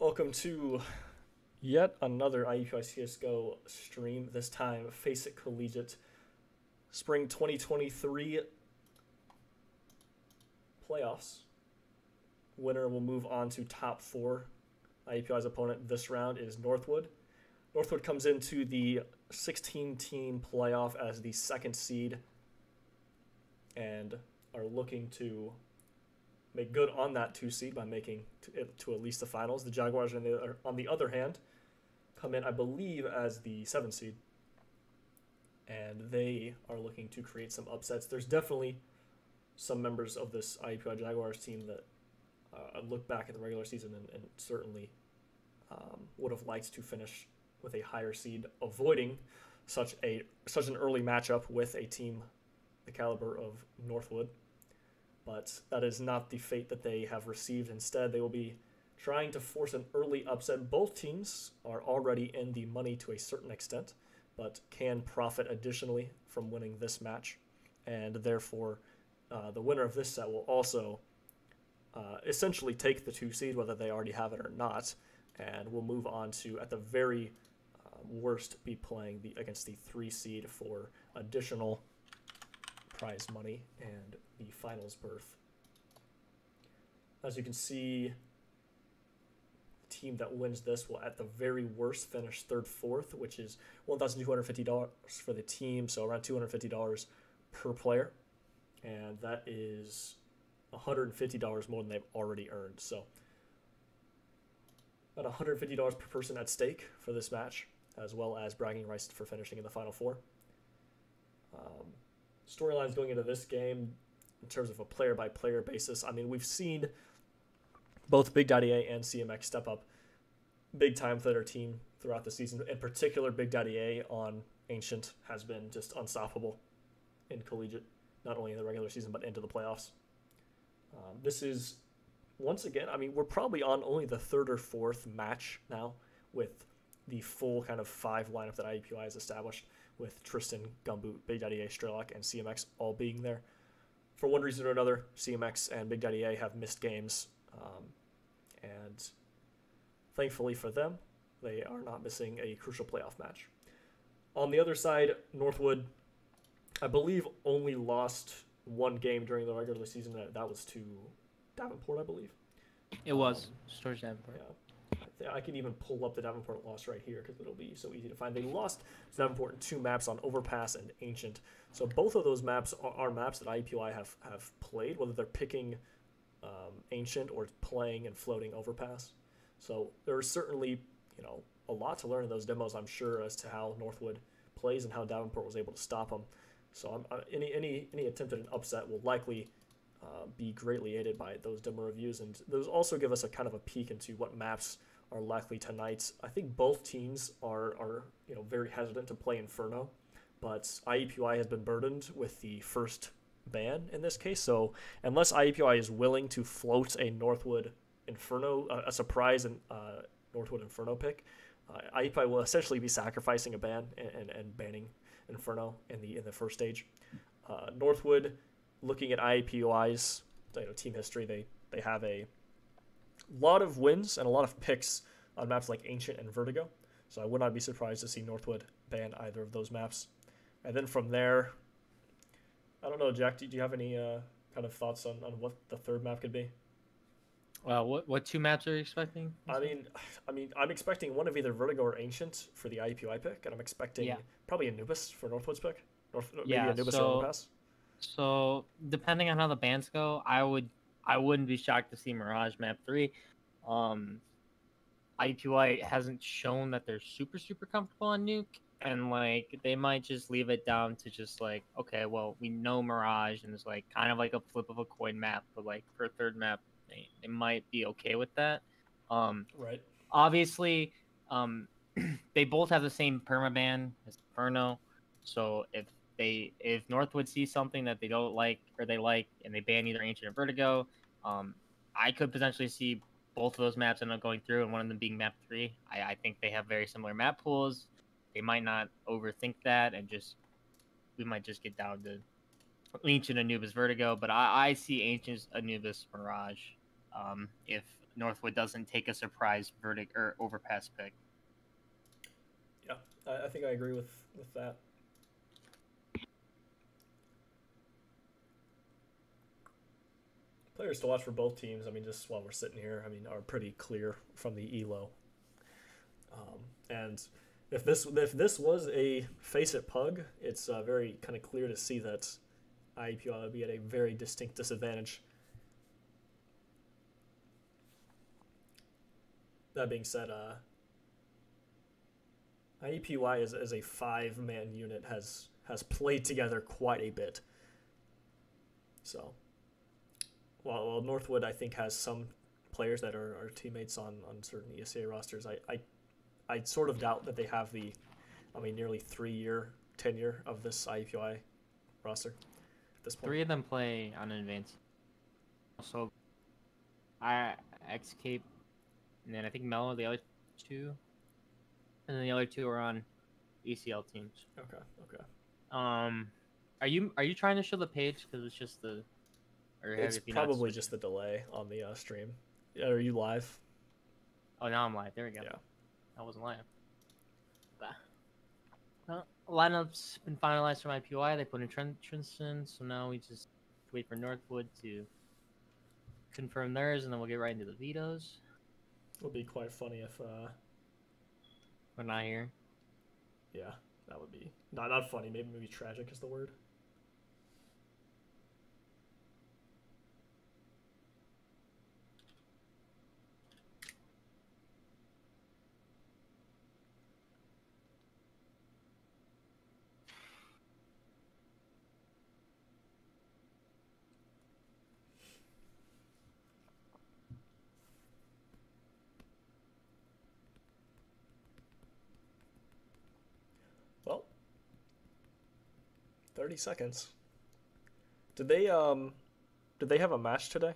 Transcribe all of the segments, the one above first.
Welcome to yet another IUPUI CSGO stream, this time FACEIT Collegiate Spring 2023 playoffs. Winner will move on to top four. IUPUI's opponent this round is Northwood. Northwood comes into the 16 team playoff as the second seed and are looking to make good on that two seed by making to, to at least the finals. The Jaguars, on the, on the other hand, come in, I believe, as the seven seed, and they are looking to create some upsets. There's definitely some members of this IUPUI Jaguars team that uh, look back at the regular season and, and certainly um, would have liked to finish with a higher seed, avoiding such a such an early matchup with a team the caliber of Northwood but that is not the fate that they have received. Instead, they will be trying to force an early upset. Both teams are already in the money to a certain extent, but can profit additionally from winning this match. And therefore, uh, the winner of this set will also uh, essentially take the two seed, whether they already have it or not, and will move on to, at the very uh, worst, be playing the against the three seed for additional prize money and the finals berth. As you can see, the team that wins this will, at the very worst, finish third, fourth, which is $1,250 for the team, so around $250 per player. And that is $150 more than they've already earned. So, about $150 per person at stake for this match, as well as bragging rights for finishing in the final four. Um, storylines going into this game in terms of a player by player basis. I mean, we've seen both Big Daddy A and CMX step up big time for their team throughout the season. In particular, Big Daddy A on Ancient has been just unstoppable in collegiate, not only in the regular season but into the playoffs. Um, this is once again. I mean, we're probably on only the third or fourth match now with the full kind of five lineup that IUPUI has established with Tristan, Gumboot, Big Daddy A, Strelak, and CMX all being there. For one reason or another, CMX and Big Daddy A have missed games, um, and thankfully for them, they are not missing a crucial playoff match. On the other side, Northwood, I believe, only lost one game during the regular season. That was to Davenport, I believe. It was um, Davenport. Yeah. I can even pull up the Davenport loss right here because it'll be so easy to find. They lost Davenport in two maps on Overpass and Ancient. So both of those maps are, are maps that IUPUI have, have played, whether they're picking um, Ancient or playing and floating Overpass. So there's certainly, you know, a lot to learn in those demos, I'm sure, as to how Northwood plays and how Davenport was able to stop them. So uh, any, any, any attempt at an upset will likely uh, be greatly aided by those demo reviews. And those also give us a kind of a peek into what maps are likely tonight. I think both teams are, are you know very hesitant to play Inferno, but IUPUI has been burdened with the first ban in this case. So unless IUPUI is willing to float a Northwood Inferno, uh, a surprise and uh, Northwood Inferno pick, uh, IUPUI will essentially be sacrificing a ban and, and, and, banning Inferno in the in the first stage. Uh, Northwood, looking at IUPUI's you know, team history, they they have a lot of wins and a lot of picks on maps like Ancient and Vertigo. So I would not be surprised to see Northwood ban either of those maps. And then from there, I don't know, Jack. Do you have any uh, kind of thoughts on, on what the third map could be? Well, what what two maps are you expecting? I mean, I mean, I'm expecting one of either Vertigo or Ancient for the IUPUI pick, and I'm expecting yeah. probably Anubis for Northwood's pick. North, yeah, maybe Anubis so, or Overpass. So depending on how the bans go, I would I wouldn't be shocked to see Mirage Map 3. Um, IUPUI hasn't shown that they're super, super comfortable on Nuke. And, like, they might just leave it down to just, like, okay, well, we know Mirage, and it's, like, kind of like a flip of a coin map. But, like, for a third map, they, they might be okay with that. Um, right. Obviously, um, they both have the same permaban as Inferno. So if they if Northwood sees something that they don't like or they like and they ban either Ancient or Vertigo, um, I could potentially see both of those maps end up going through and one of them being map three. I, I think they have very similar map pools. They might not overthink that and just we might just get down to Ancient Anubis Vertigo, but I, I see Ancient Anubis Mirage um, if Northwood doesn't take a surprise Vertigo or overpass pick. Yeah, I, I think I agree with with that. Players to watch for both teams. I mean, just while we're sitting here, I mean, are pretty clear from the elo. Um, and if this if this was a FACEIT pug, it's uh, very kind of clear to see that IUPUI would be at a very distinct disadvantage. That being said, uh, IUPUI as, as a five man unit has has played together quite a bit. So, while, while Northwood I think has some players that are, are teammates on, on certain ESEA rosters, I, I I sort of doubt that they have the, I mean, nearly three year tenure of this IUPUI roster at this point. Three of them play on advance. So, I Xcape, and then I think Mello, the other two, and then the other two are on ECL teams. Okay, okay. Um, are you are you trying to show the page because it's just the, it's probably just the delay on the uh, stream. Are you live? Oh, now I'm live. There we go. Yeah. I wasn't lying. Well, lineup's been finalized for IUPUI. They put in Tristan, so now we just wait for Northwood to confirm theirs, and then we'll get right into the vetoes. It'll be quite funny if uh, we're not here. Yeah, that would be not not funny. Maybe maybe tragic is the word. Thirty seconds. Did they um, did they have a match today?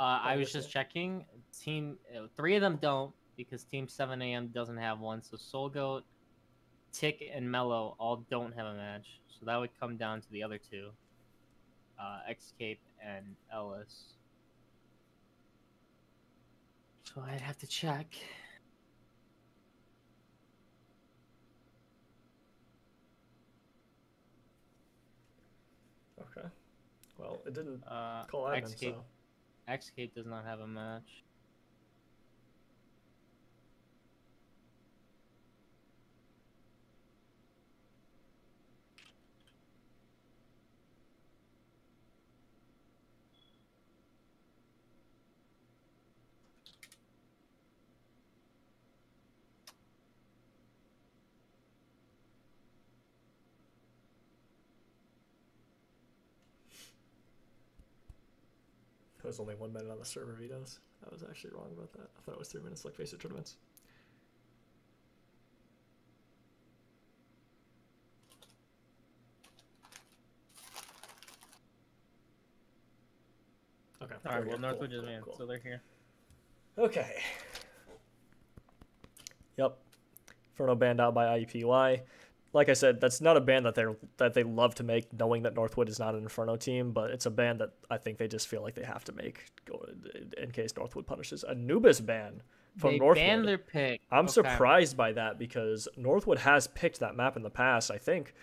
Uh, I was just checking. Team uh, three of them don't because Team Seven AM doesn't have one. So Soul Goat, Tick, and Mellow all don't have a match. So that would come down to the other two, uh, Xcape and Ellis. So I'd have to check. Well, it didn't uh, call admin, Xcape, so. Xcape does not have a match. Was only one minute on the server vetoes. I was actually wrong about that. I thought it was three minutes like face tournaments. Okay. All right. Well, Northwood cool, just cool, cool. so they're here. Okay. Yep. Inferno banned out by IUPUI like I said, that's not a band that they that they love to make, knowing that Northwood is not an Inferno team. But it's a band that I think they just feel like they have to make in case Northwood punishes Anubis ban from they Northwood. Ban their pick. I'm okay. surprised by that because Northwood has picked that map in the past. I think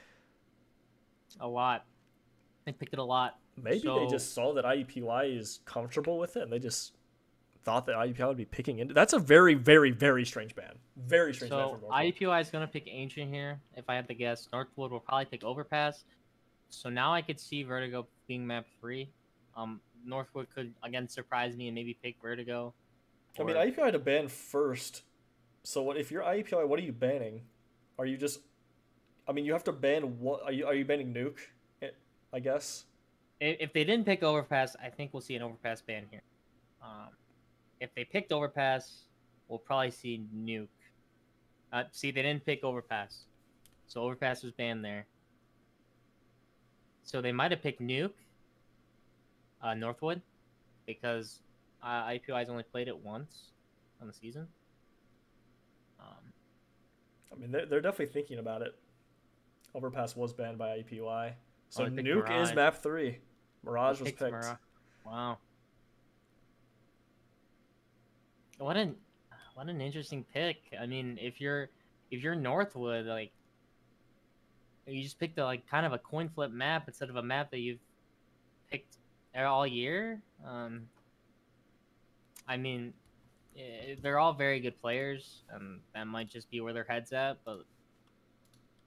a lot. They picked it a lot. Maybe so... they just saw that IUPUI is comfortable with it, and they just thought that IUPUI would be picking into. That's a very, very, very strange ban. Very strange so ban. So IUPUI is going to pick Ancient here. If I had to guess, Northwood will probably pick Overpass. So now I could see Vertigo being map three. Um, Northwood could again surprise me and maybe pick Vertigo. Or... I mean, IUPUI had to ban first. So what if you're IUPUI? What are you banning? Are you just? I mean, you have to ban what? Are you are you banning Nuke? I guess. If they didn't pick Overpass, I think we'll see an Overpass ban here. Um, if they picked Overpass, we'll probably see Nuke. Uh, see, they didn't pick Overpass, so Overpass was banned there. So they might have picked Nuke, uh, Northwood, because uh, IUPUI's only played it once on the season. Um, I mean, they're, they're definitely thinking about it. Overpass was banned by IUPUI, so Nuke Mirage. is map three. Mirage was picked. Mirage. Wow. What an what an interesting pick. I mean, if you're if you're Northwood, like you just picked a like kind of a coin flip map instead of a map that you've picked all year. Um, I mean, eh, they're all very good players, and that might just be where their heads at. But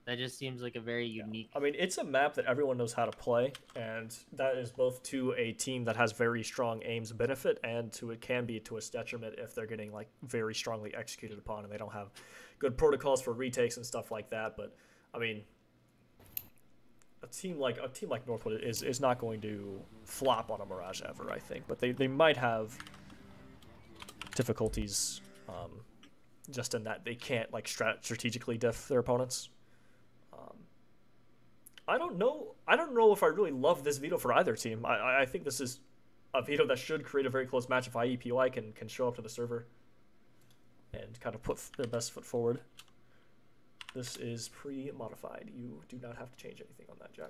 that just seems like a very unique. I mean, it's a map that everyone knows how to play, and that is both to a team that has very strong aims benefit, and to it can be to its detriment if they're getting like very strongly executed upon and they don't have good protocols for retakes and stuff like that. But I mean, a team like a team like Northwood is is not going to flop on a Mirage ever, I think. But they they might have difficulties. Um, just in that they can't like strat- strategically diff their opponents. I don't know. I don't know if I really love this veto for either team. I, I think this is a veto that should create a very close match if IUPUI can can show up to the server and kind of put their best foot forward. This is pre-modified. You do not have to change anything on that, Jack.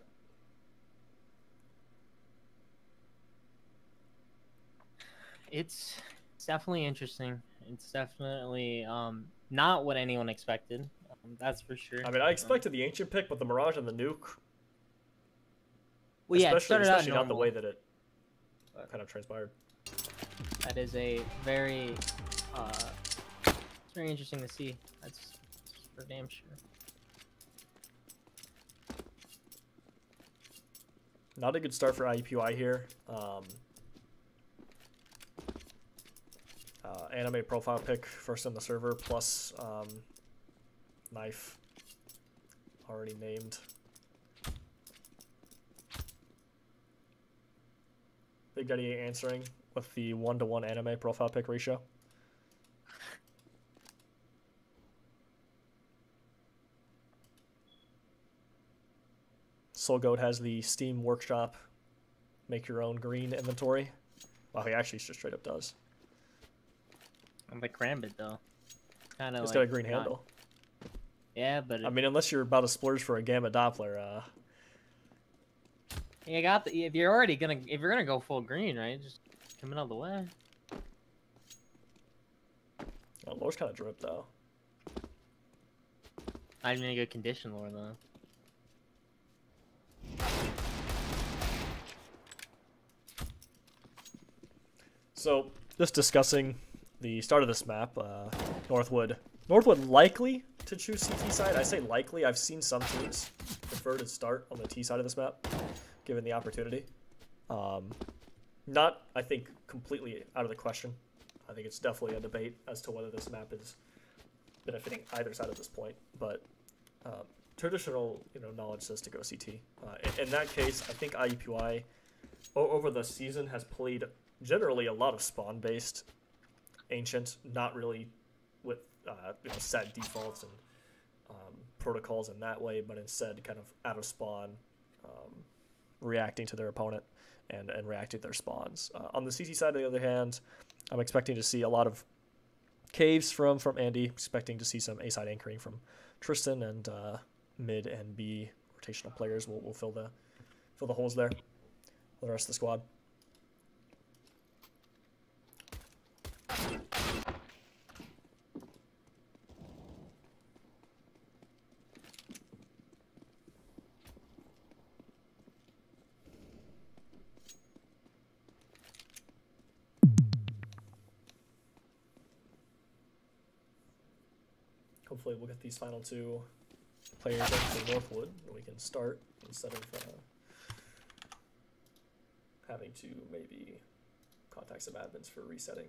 It's, it's definitely interesting. It's definitely um, not what anyone expected. Um, that's for sure. I mean, I expected the ancient pick, but the Mirage and the nuke well, yeah, especially, it especially not the way that it kind of transpired. That is a very, uh, it's very interesting to see. That's, that's for damn sure. Not a good start for IUPUI here. Um, uh, anime profile pick first on the server plus um, knife already named. Big Daddy answering with the one to one anime profile pick ratio. Soul Goat has the Steam Workshop make your own green inventory. Well, he actually just straight up does. I'm like Karambit though. Kind of. It's like, got a green not... handle. Yeah, but it... I mean, unless you're about to splurge for a Gamma Doppler, uh, you got the, if you're already gonna if you're gonna go full green, right? Just coming out of the way. Oh, Lore's kind of dripped though. I'm in a good condition, Lore though. So, just discussing the start of this map, uh, Northwood. Northwood likely to choose CT side. I say likely. I've seen some teams prefer to start on the T side of this map given the opportunity. Um, not, I think, completely out of the question. I think it's definitely a debate as to whether this map is benefiting either side at this point. But um, traditional, you know, knowledge says to go CT. Uh, in, that case, I think IUPUI over the season has played generally a lot of spawn-based ancient, not really with uh, you know, set defaults and um, protocols in that way, but instead kind of out of spawn. Reacting to their opponent and, and reacting to their spawns. Uh, on the CT side, on the other hand, I'm expecting to see a lot of caves from from Andy. Expecting to see some A side anchoring from Tristan and uh, mid and B rotational players will will fill the fill the holes there. For the rest of the squad. Hopefully we'll get these final two players into Northwood and we can start instead of uh, having to maybe contact some admins for resetting.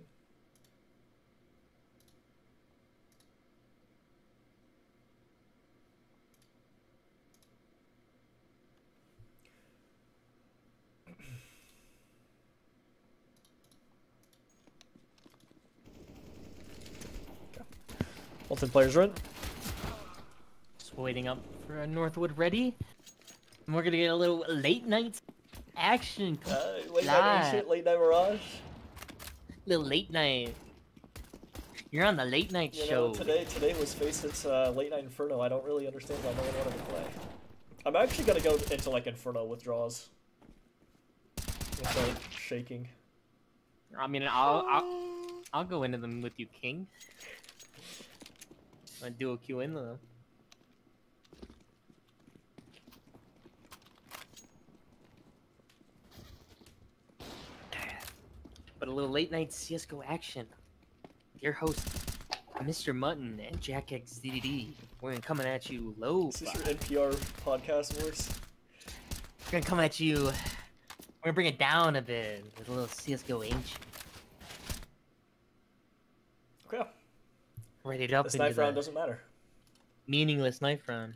Players run. Just waiting up for a Northwood ready. And we're gonna get a little late night action. Uh, late night ancient, late night mirage. Little late night. You're on the late night you show. Know, today, today was FACEIT's uh, late night Inferno. I don't really understand why no one wanted to play. I'm actually gonna go into like Inferno withdrawals. Start shaking. I mean, I'll, I'll I'll go into them with you, King. I do a Q into them. But a little late night CSGO action. Your host, Mr. Mutton and Jack XDD. We're coming at you low. This is this your NPR podcast voice? We're gonna come at you. We're gonna bring it down a bit with a little CSGO ancient. Okay. Ready it up This into knife round the doesn't matter. meaningless knife round.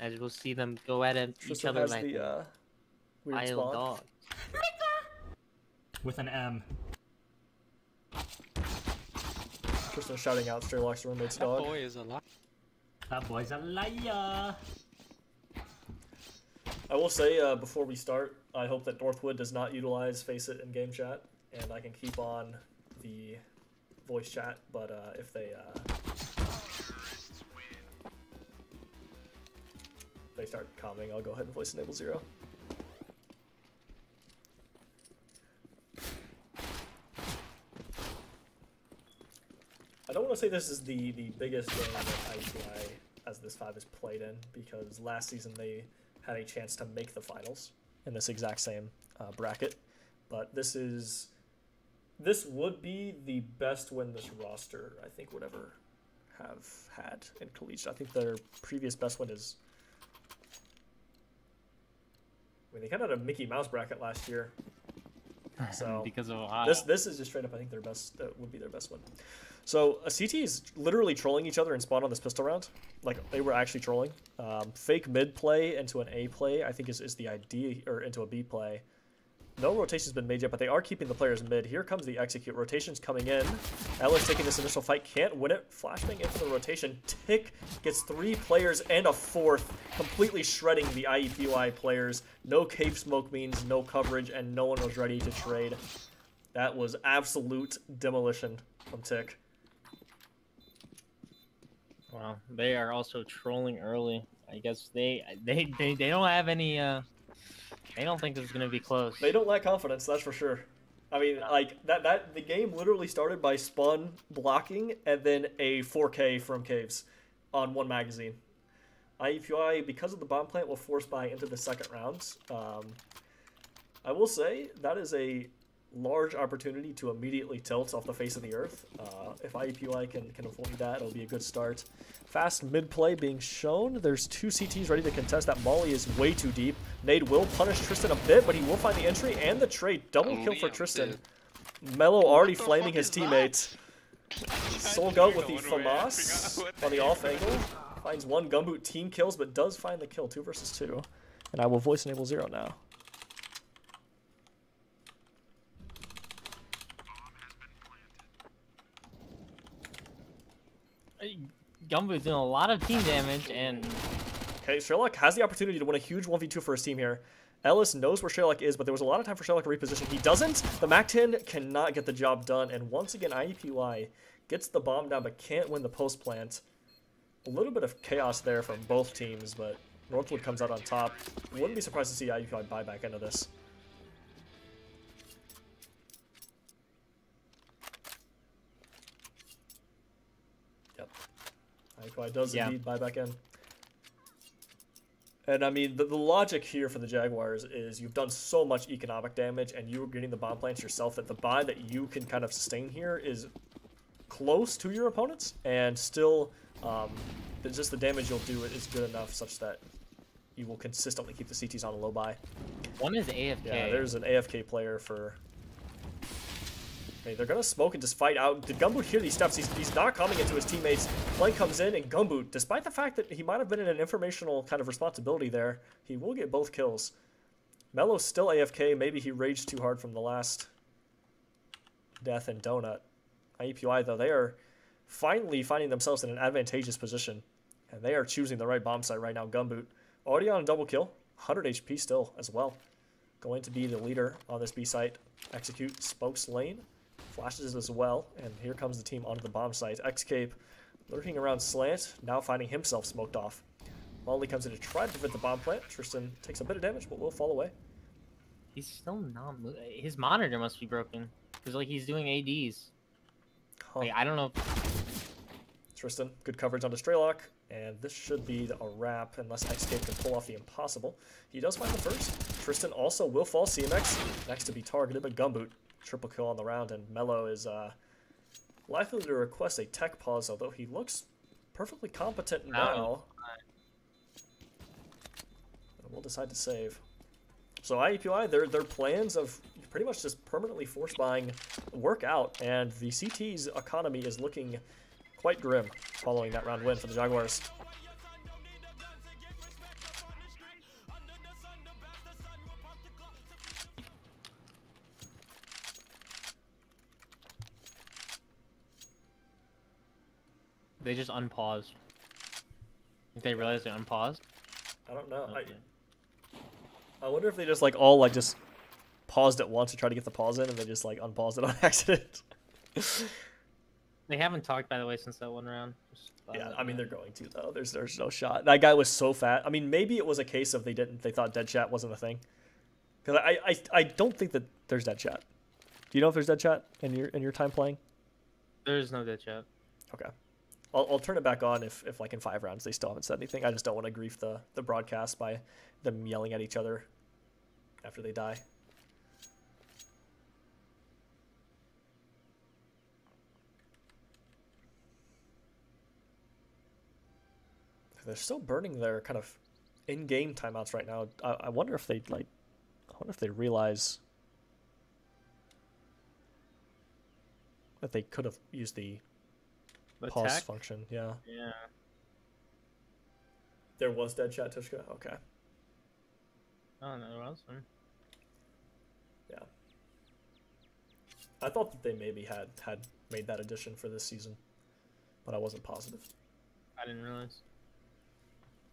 As we'll see them go at it, each Tristan other has like the uh, weird wild spawn. dogs. With an M. Tristan shouting out Straylock's roommate's That dog. boy is a lot. That boy's a liar. I will say uh, before we start, I hope that Northwood does not utilize FACEIT in game chat, and I can keep on the voice chat. But uh, if they uh, they start commenting, I'll go ahead and voice enable zero. I don't want to say this is the, the biggest game that ITI as this five is played in because last season they had a chance to make the finals in this exact same uh, bracket, but this is this would be the best win this roster I think would ever have had in collegiate. I think their previous best win is. I mean, they kind of had a Mickey Mouse bracket last year. So because of Ohio. this this is just straight up. I think their best uh, would be their best one. So a CT is literally trolling each other and spawn on this pistol round. Like they were actually trolling. Um, fake mid play into an A play. I think is, is the idea, or into a B play. No rotation's been made yet, but they are keeping the players mid. Here comes the execute. Rotation's coming in. Ellis taking this initial fight, can't win it. Flashbang into the rotation. Tick gets three players and a fourth, completely shredding the IUPUI players. No cave smoke means no coverage, and no one was ready to trade. That was absolute demolition from Tick. Wow, they are also trolling early. I guess they they they, they don't have any. uh They don't think this is gonna be close. They don't lack confidence, that's for sure. I mean, like that that the game literally started by spawn blocking and then a 4K from caves on one magazine. IUPUI, because of the bomb plant, will force buy into the second rounds. Um, I will say that is a large opportunity to immediately tilt off the face of the earth. Uh, if IUPUI can, can avoid that, it'll be a good start. Fast mid play being shown. There's two CTs ready to contest. That Molly is way too deep. Nade will punish Tristan a bit, but he will find the entry and the trade. Double kill for Tristan. Mello already flaming his teammates. Soul Goat with the FAMAS on the off angle. Finds one Gumboot team kills, but does find the kill. Two versus two. And I will voice enable zero now. Gumboot's doing a lot of team damage, and Okay, Sherlock has the opportunity to win a huge 1v2 for his team here. Ellis knows where Sherlock is, but there was a lot of time for Sherlock to reposition. He doesn't. The MAC-10 cannot get the job done, and once again, IUPUI gets the bomb down, but can't win the post plant. A little bit of chaos there from both teams, but Northwood comes out on top. Wouldn't be surprised to see IUPUI buy back into this. IUPUI does Yeah. indeed buy back in. And I mean, the, the logic here for the Jaguars is you've done so much economic damage and you're getting the bomb plants yourself that the buy that you can kind of sustain here is close to your opponents and still um, the- just the damage you'll do is good enough such that you will consistently keep the CTs on a low buy. one is AFK. Yeah, there's an AFK player for. Okay, they're gonna smoke and just fight out. Did Gumboot hear these steps? He's, he's not coming into his teammates. Flank comes in, and Gumboot, despite the fact that he might have been in an informational kind of responsibility there, he will get both kills. Mello's still AFK. Maybe he raged too hard from the last death in Donut. IUPUI, though, they are finally finding themselves in an advantageous position. And they are choosing the right bomb site right now. Gumboot already on a double kill. 100 HP still as well. Going to be the leader on this B site. Execute Spokes Lane. Flashes as well. And here comes the team onto the bomb site. Xcape lurking around slant. Now finding himself smoked off. Molly comes in to try to prevent the bomb plant. Tristan takes a bit of damage, but will fall away. He's still not. His monitor must be broken because like he's doing ads. Huh. Like, I don't know. Tristan, good coverage on the Straylock, and this should be a wrap unless Xcape can pull off the impossible. He does find the first. Tristan also will fall CMX, next to be targeted, but Gumboot, triple kill on the round, and Mello is uh, likely to request a tech pause, although he looks perfectly competent now. And we'll decide to save. So IUPUI, their their plans of pretty much just permanently force buying work out, and the CT's economy is looking quite grim following that round win for the Jaguars. They just unpaused. Think they realized they unpaused? I don't know. Okay. I, I wonder if they just like all like just paused at once to try to get the pause in, and they just like unpaused it on accident. They haven't talked, by the way, since that one round. Yeah, I mean they're going to though. There's there's no shot. That guy was so fat. I mean, maybe it was a case of they didn't they thought dead chat wasn't a thing. Because I, I I don't think that there's dead chat. Do you know if there's dead chat in your in your time playing? There's no dead chat. Okay. I'll, I'll turn it back on if, if like in five rounds they still haven't said anything. I just don't want to grief the, the broadcast by them yelling at each other after they die. They're still burning their kind of in-game timeouts right now. I, I wonder if they like. I wonder if they realize that they could have used the But pause tech? function. Yeah. Yeah. There was dead chat, Tishka. Okay. I don't know what else. man. Yeah. I thought that they maybe had had made that addition for this season, but I wasn't positive. I didn't realize.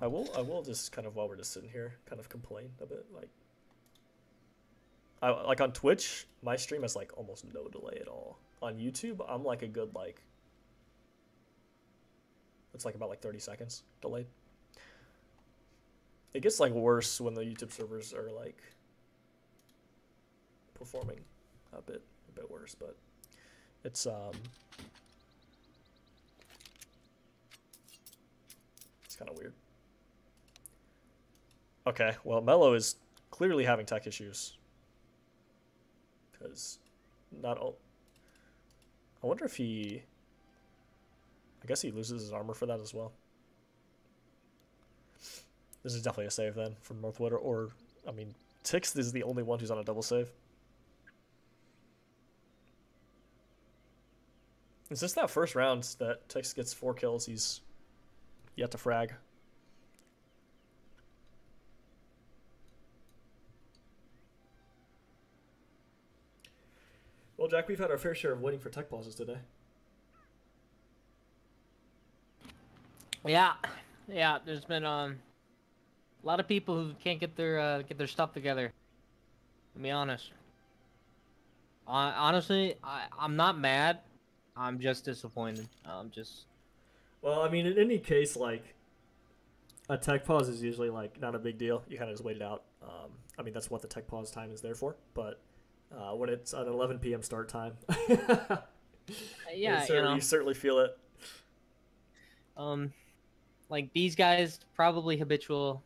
I will. I will just kind of while we're just sitting here, kind of complain a bit. Like, I like on Twitch, my stream has like almost no delay at all. On YouTube, I'm like a good like. It's like about like 30 seconds delayed. It gets like worse when the YouTube servers are like performing a bit a bit worse, but it's um it's kind of weird. Okay, well, Mello is clearly having tech issues. Because not all. I wonder if he. I guess he loses his armor for that as well. This is definitely a save then from Northwood, or, or I mean, Tix is the only one who's on a double save. Is this that first round that Tix gets four kills. He's yet to frag. Well, Jack, we've had our fair share of waiting for tech pauses today. Yeah, yeah. There's been um a lot of people who can't get their uh, get their stuff together. To be honest. Uh, honestly, I I'm not mad. I'm just disappointed. I'm just Well, I mean, in any case, like a tech pause is usually like not a big deal. You kind of just wait it out. Um, I mean, that's what the tech pause time is there for. But uh, when it's an 11 p.m. start time, yeah, you, you know. you certainly feel it. Um, like these guys probably habitual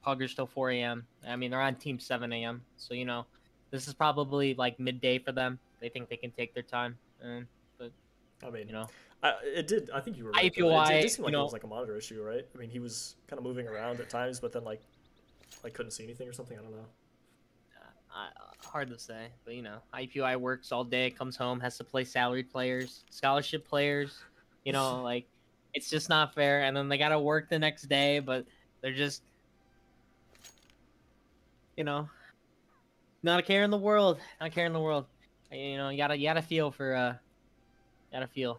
huggers till 4 a.m. I mean, they're on team 7 a.m. So you know, this is probably like midday for them. They think they can take their time, and I mean, you know, I, it did. I think you were right. Though. It, it did seem you like know- it was like a monitor issue, right? I mean, he was kind of moving around at times, but then like, like couldn't see anything or something. I don't know. uh, hard to say. But you know, IUPUI works all day, comes home, has to play salaried players, scholarship players. You know, like it's just not fair. And then they gotta work the next day, but they're just, you know, not a care in the world. Not a care in the world. You know, you gotta you gotta feel for uh, gotta feel.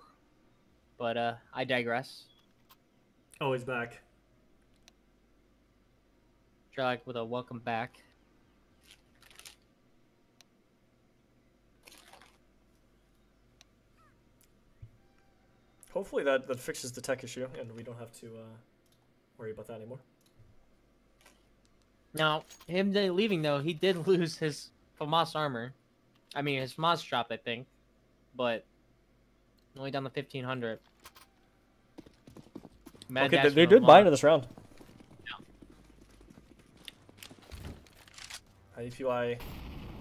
But uh, I digress. He's back. Drag with a welcome back. Hopefully that that fixes the tech issue, and we don't have to uh, worry about that anymore. Now, him leaving though, he did lose his FAMAS armor. I mean, his FAMAS dropped, I think. But Only down to 1500. Mad okay, they, they did buy into this round. IUPUI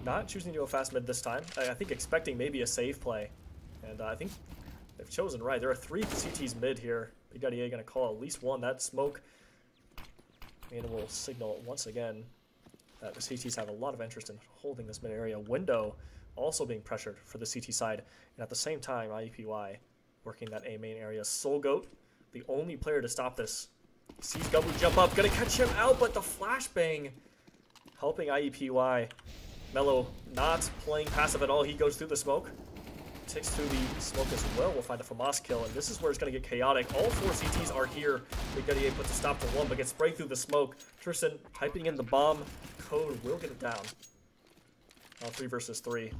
not choosing to go fast mid this time. I, I think expecting maybe a save play. And uh, I think they've chosen right. There are three CTs mid here. Big Daddy A going to call at least one. That smoke and will signal once again that the CTs have a lot of interest in holding this mid area. Window also being pressured for the CT side. And at the same time, IUPUI working that A main area. Soul Goat, the only player to stop this. Sees Gumboot jump up, gonna catch him out, but the flashbang helping IUPUI. Mello not playing passive at all. He goes through the smoke. Takes through the smoke as well. We'll find a FAMAS kill, and this is where it's going to get chaotic. All four CTs are here. Big Daddy puts a stop to one, but gets sprayed through the smoke. Tristan typing in the bomb code will get it down. Now three versus three.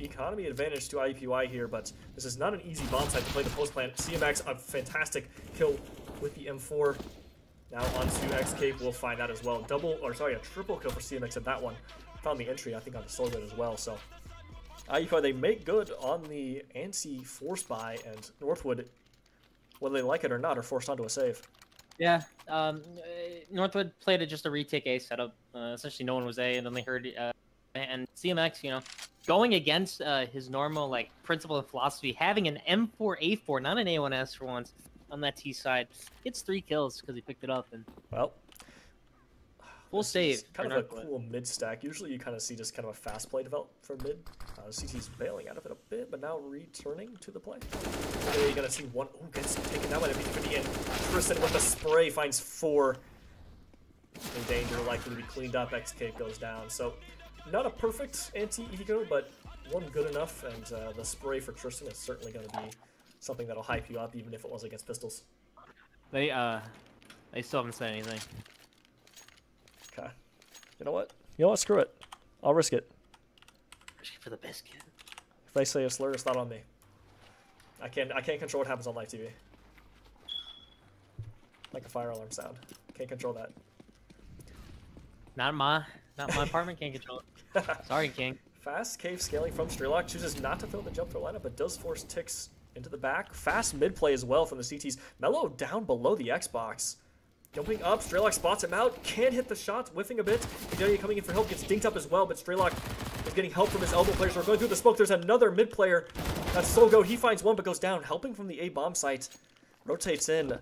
Economy advantage to IUPUI here, but this is not an easy bomb site to play the post plant. CMX, a fantastic kill with the M4. Now onto XCape, we'll find out as well. Double, or sorry, a triple kill for CMX at that one. Found the entry, I think, on the Soul as well, so. IUPUI, they make good on the anti force buy, and Northwood, whether they like it or not, are forced onto a save. Yeah, um, uh, Northwood played it just a retake A setup. Uh, essentially, no one was A, and then they heard uh, and CMX, you know, going against uh, his normal like principle and philosophy, having an M4A4, not an A1S for once, on that T side, gets three kills because he picked it up and Well, full This is save. Kind for of a Northwood. cool mid stack. Usually you kind of see just kind of a fast play develop for mid. Uh, CT's bailing out of it a bit, but now returning to the play. Okay, you're gonna see one. Oh, gets taken down by the B50 and Tristan with the spray finds four. In danger, likely to be cleaned up. XK goes down. So, not a perfect anti-eco, but one good enough. And uh, the spray for Tristan is certainly going to be something that'll hype you up, even if it was against pistols. They uh, they still haven't said anything. Okay. You know what? You know what? Screw it. I'll risk it. Risk it for the biscuit. If they say a slur, it's not on me. I can't I can't control what happens on live TV. Like a fire alarm sound. Can't control that. Not my, not my apartment. Can't control it. Sorry, King. Fast cave scaling from Strelok chooses not to throw the jump throw lineup, but does force ticks into the back. Fast mid play as well from the CTs. Mellow down below the Xbox. Jumping up, Strelok spots him out, can't hit the shots, whiffing a bit. Fidelia coming in for help, gets dinked up as well, but Strelok is getting help from his elbow players. We're going through the smoke. There's another mid player. That's Solgo. He finds one, but goes down. Helping from the A bomb site. Rotates in.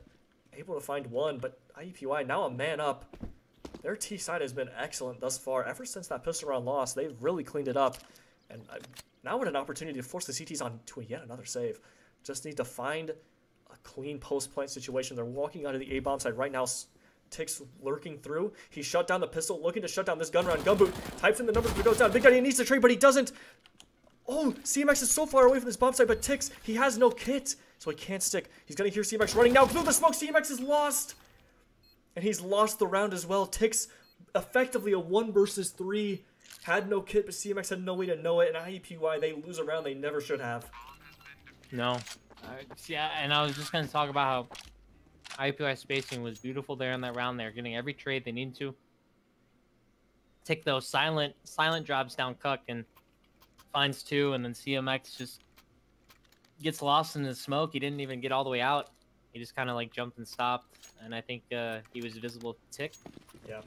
Able to find one, but IUPUI now a man up. Their T side has been excellent thus far. Ever since that pistol round loss, they've really cleaned it up. And uh, now with an opportunity to force the CTs on to yet another save. Just need to find clean post plant situation. They're walking onto the A bomb side right now. Ticks lurking through. He shut down the pistol, looking to shut down this gun round. Gumboot types in the numbers, but goes down. Big Daddy needs to trade, but he doesn't. Oh, CMX is so far away from this bomb site, but Ticks, he has no kit, so he can't stick. He's gonna hear CMX running now through the smoke. CMX is lost. And he's lost the round as well. Ticks effectively a one versus three. Had no kit, but CMX had no way to know it. And IUPUI, they lose a round they never should have. No. Uh, yeah, and I was just gonna talk about how IUPUI spacing was beautiful there in that round. They're getting every trade they need to. Take those silent silent drops down Cuck and finds two, and then CMX just gets lost in the smoke. He didn't even get all the way out. He just kind of like jumped and stopped, and I think uh, he was visible Tick. Yeah.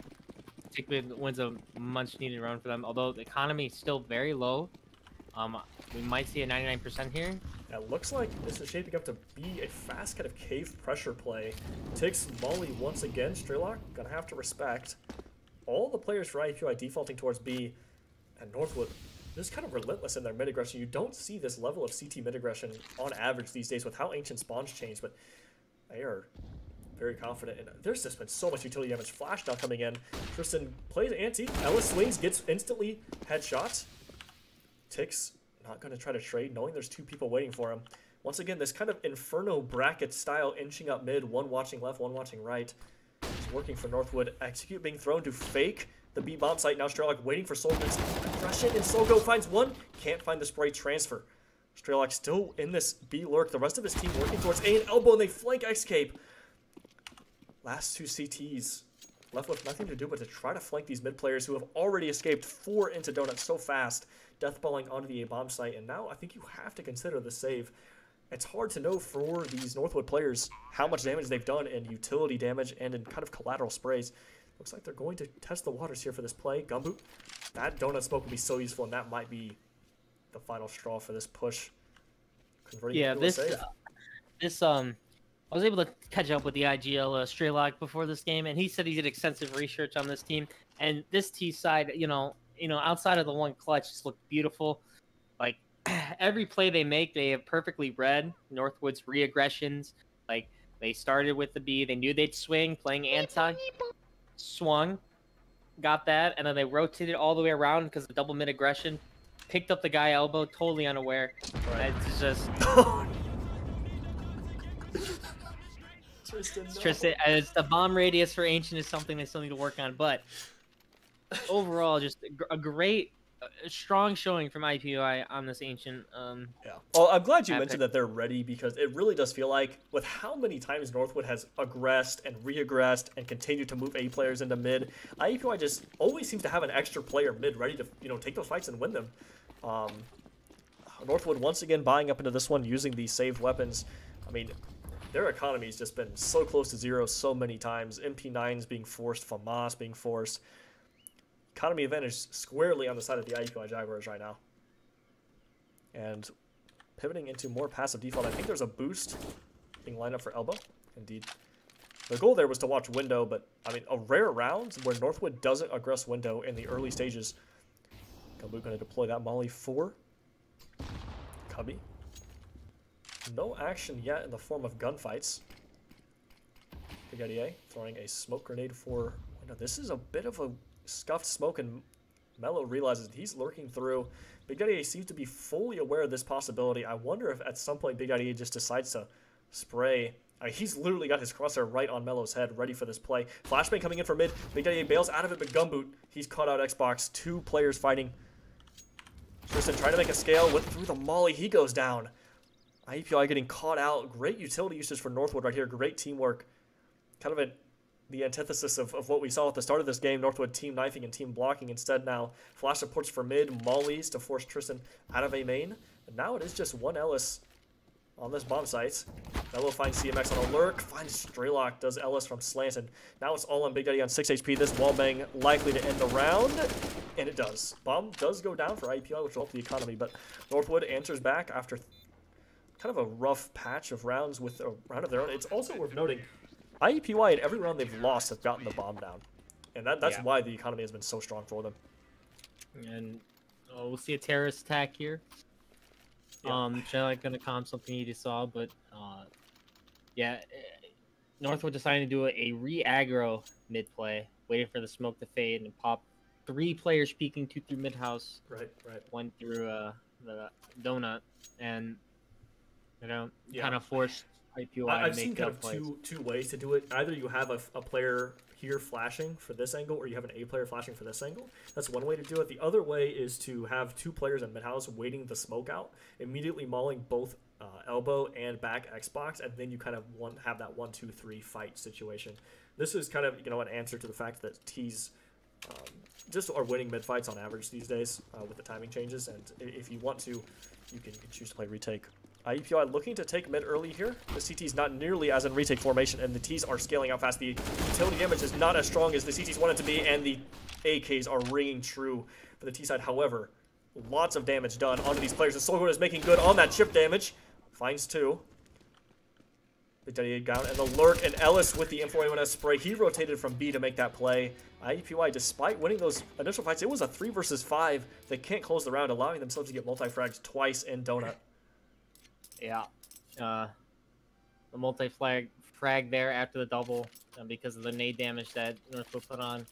Tick win- wins a much needed run for them. Although the economy is still very low, um, we might see a 99% here. It looks like this is shaping up to be a fast kind of cave pressure play. Takes Molly once again. Strelok gonna have to respect. All the players for IUPUI defaulting towards B and Northwood just kind of relentless in their mid aggression. You don't see this level of CT mid aggression on average these days with how ancient spawns change, but they are very confident. And there's just been so much utility damage. Flash now coming in. Tristan plays anti. Ellis swings, gets instantly headshot. Ticks not going to try to trade, knowing there's two people waiting for him. Once again, this kind of inferno bracket style inching up mid, one watching left, one watching right. It's working for Northwood. Execute being thrown to fake the B bomb site. Now Strelok waiting for Solgo's aggression, and Solgo finds one. Can't find the spray transfer. Strelok still in this B lurk. The rest of his team working towards A and elbow, and they flank Escape. Last two CTs left with nothing to do but to try to flank these mid players who have already escaped four into Donut so fast, deathballing onto the A bomb site. And now I think you have to consider the save. it's hard to know for these Northwood players how much damage they've done in utility damage and in kind of collateral sprays. Looks like they're going to test the waters here for this play. Gumboot, that donut smoke will be so useful, and that might be the final straw for this push. Converting Yeah, this uh, this um, I was able to catch up with the IGL uh, Strelok before this game, and he said he did extensive research on this team. And this T side, you know, you know, outside of the one clutch, just looked beautiful. Like every play they make, they have perfectly read Northwood's re-aggressions. Like they started with the B, they knew they'd swing, playing anti, swung, got that, and then they rotated all the way around because of double mid aggression. Picked up the guy elbow, totally unaware. Right. It's just Tristan, no. Tristan, it's the bomb radius for ancient is something they still need to work on, but overall, just a gr- a great, uh, strong showing from IUPUI on this ancient. Um, Yeah. Well, I'm glad you Epic. mentioned that they're ready because it really does feel like, with how many times Northwood has aggressed and re-aggressed and continued to move A players into mid, IUPUI just always seems to have an extra player mid ready to, you know, take those fights and win them. Um, Northwood once again buying up into this one using these saved weapons. I mean, their economy's just been so close to zero so many times. MP9s being forced, FAMAS being forced. Economy advantage squarely on the side of the IUPUI Jaguars right now. And pivoting into more passive default, I think there's a boost being lined up for elbow. Indeed. The goal there was to watch window, but I mean, a rare round where Northwood doesn't aggress window in the early stages. Gumboot going to deploy that molly for Cubby. No action yet in the form of gunfights. IDA throwing a smoke grenade for window. This is a bit of a scuffed smoke, and Mello realizes he's lurking through. Big IDA seems to be fully aware of this possibility. I wonder if at some point Big IDA just decides to spray. Uh, he's literally got his crosshair right on Mello's head, ready for this play. Flashbang coming in from mid. Big IDA bails out of it, but Gumboot, he's caught out Xbox. Two players fighting. Tristan trying to make a scale with through the molly. He goes down. IUPUI getting caught out. Great utility usage for Northwood right here. Great teamwork. Kind of a, the antithesis of, of what we saw at the start of this game. Northwood team knifing and team blocking. Instead now, flash supports for mid. Mollies to force Tristan out of a main. And now it is just one Ellis on this bomb site. Mello finds CMX on a lurk. Finds Strelok. Does Ellis from slant. And now it's all on Big Daddy on 6 HP. This wall bang likely to end the round. And it does. Bomb does go down for IUPUI, which will help the economy. But Northwood answers back after kind of a rough patch of rounds with a round of their own. It's also worth noting, IUPUI in every round they've lost have gotten the bomb down, and that, that's Yeah. why the economy has been so strong for them. and oh, we'll see a terrorist attack here. Yeah. Um, Strelok gonna calm something you just saw, but uh, yeah, eh, Northwood deciding to do a, a re-aggro mid play, waiting for the smoke to fade and pop. Three players peeking, two through mid house. Right, right. one through uh, the donut, and you know, Yeah. kind of forced I, I've seen kind of plays. two two ways to do it. Either you have a, a player here flashing for this angle, or you have an A player flashing for this angle. That's one way to do it. The other way is to have two players in mid house waiting the smoke out, immediately mauling both uh, elbow and back Xbox, and then you kind of want have that one two three fight situation. This is kind of you know an answer to the fact that T's um, just are winning mid fights on average these days uh, with the timing changes. And if you want to, you can, you can choose to play retake. Uh, IUPUI looking to take mid early here. The CT is not nearly as in retake formation, and the Ts are scaling out fast. The utility damage is not as strong as the CTs want it to be, and the AKs are ringing true for the T side. However, lots of damage done onto these players. The Soulgood is making good on that chip damage. Finds two. Big Daddy down, and the lurk, and Ellis with the M4A1S spray. He rotated from B to make that play. IUPUI, despite winning those initial fights, it was a 3 versus 5. They can't close the round, allowing themselves to get multi-frags twice in Donut. Yeah, uh, the multi flag frag there after the double uh, because of the nade damage that Northwood put on.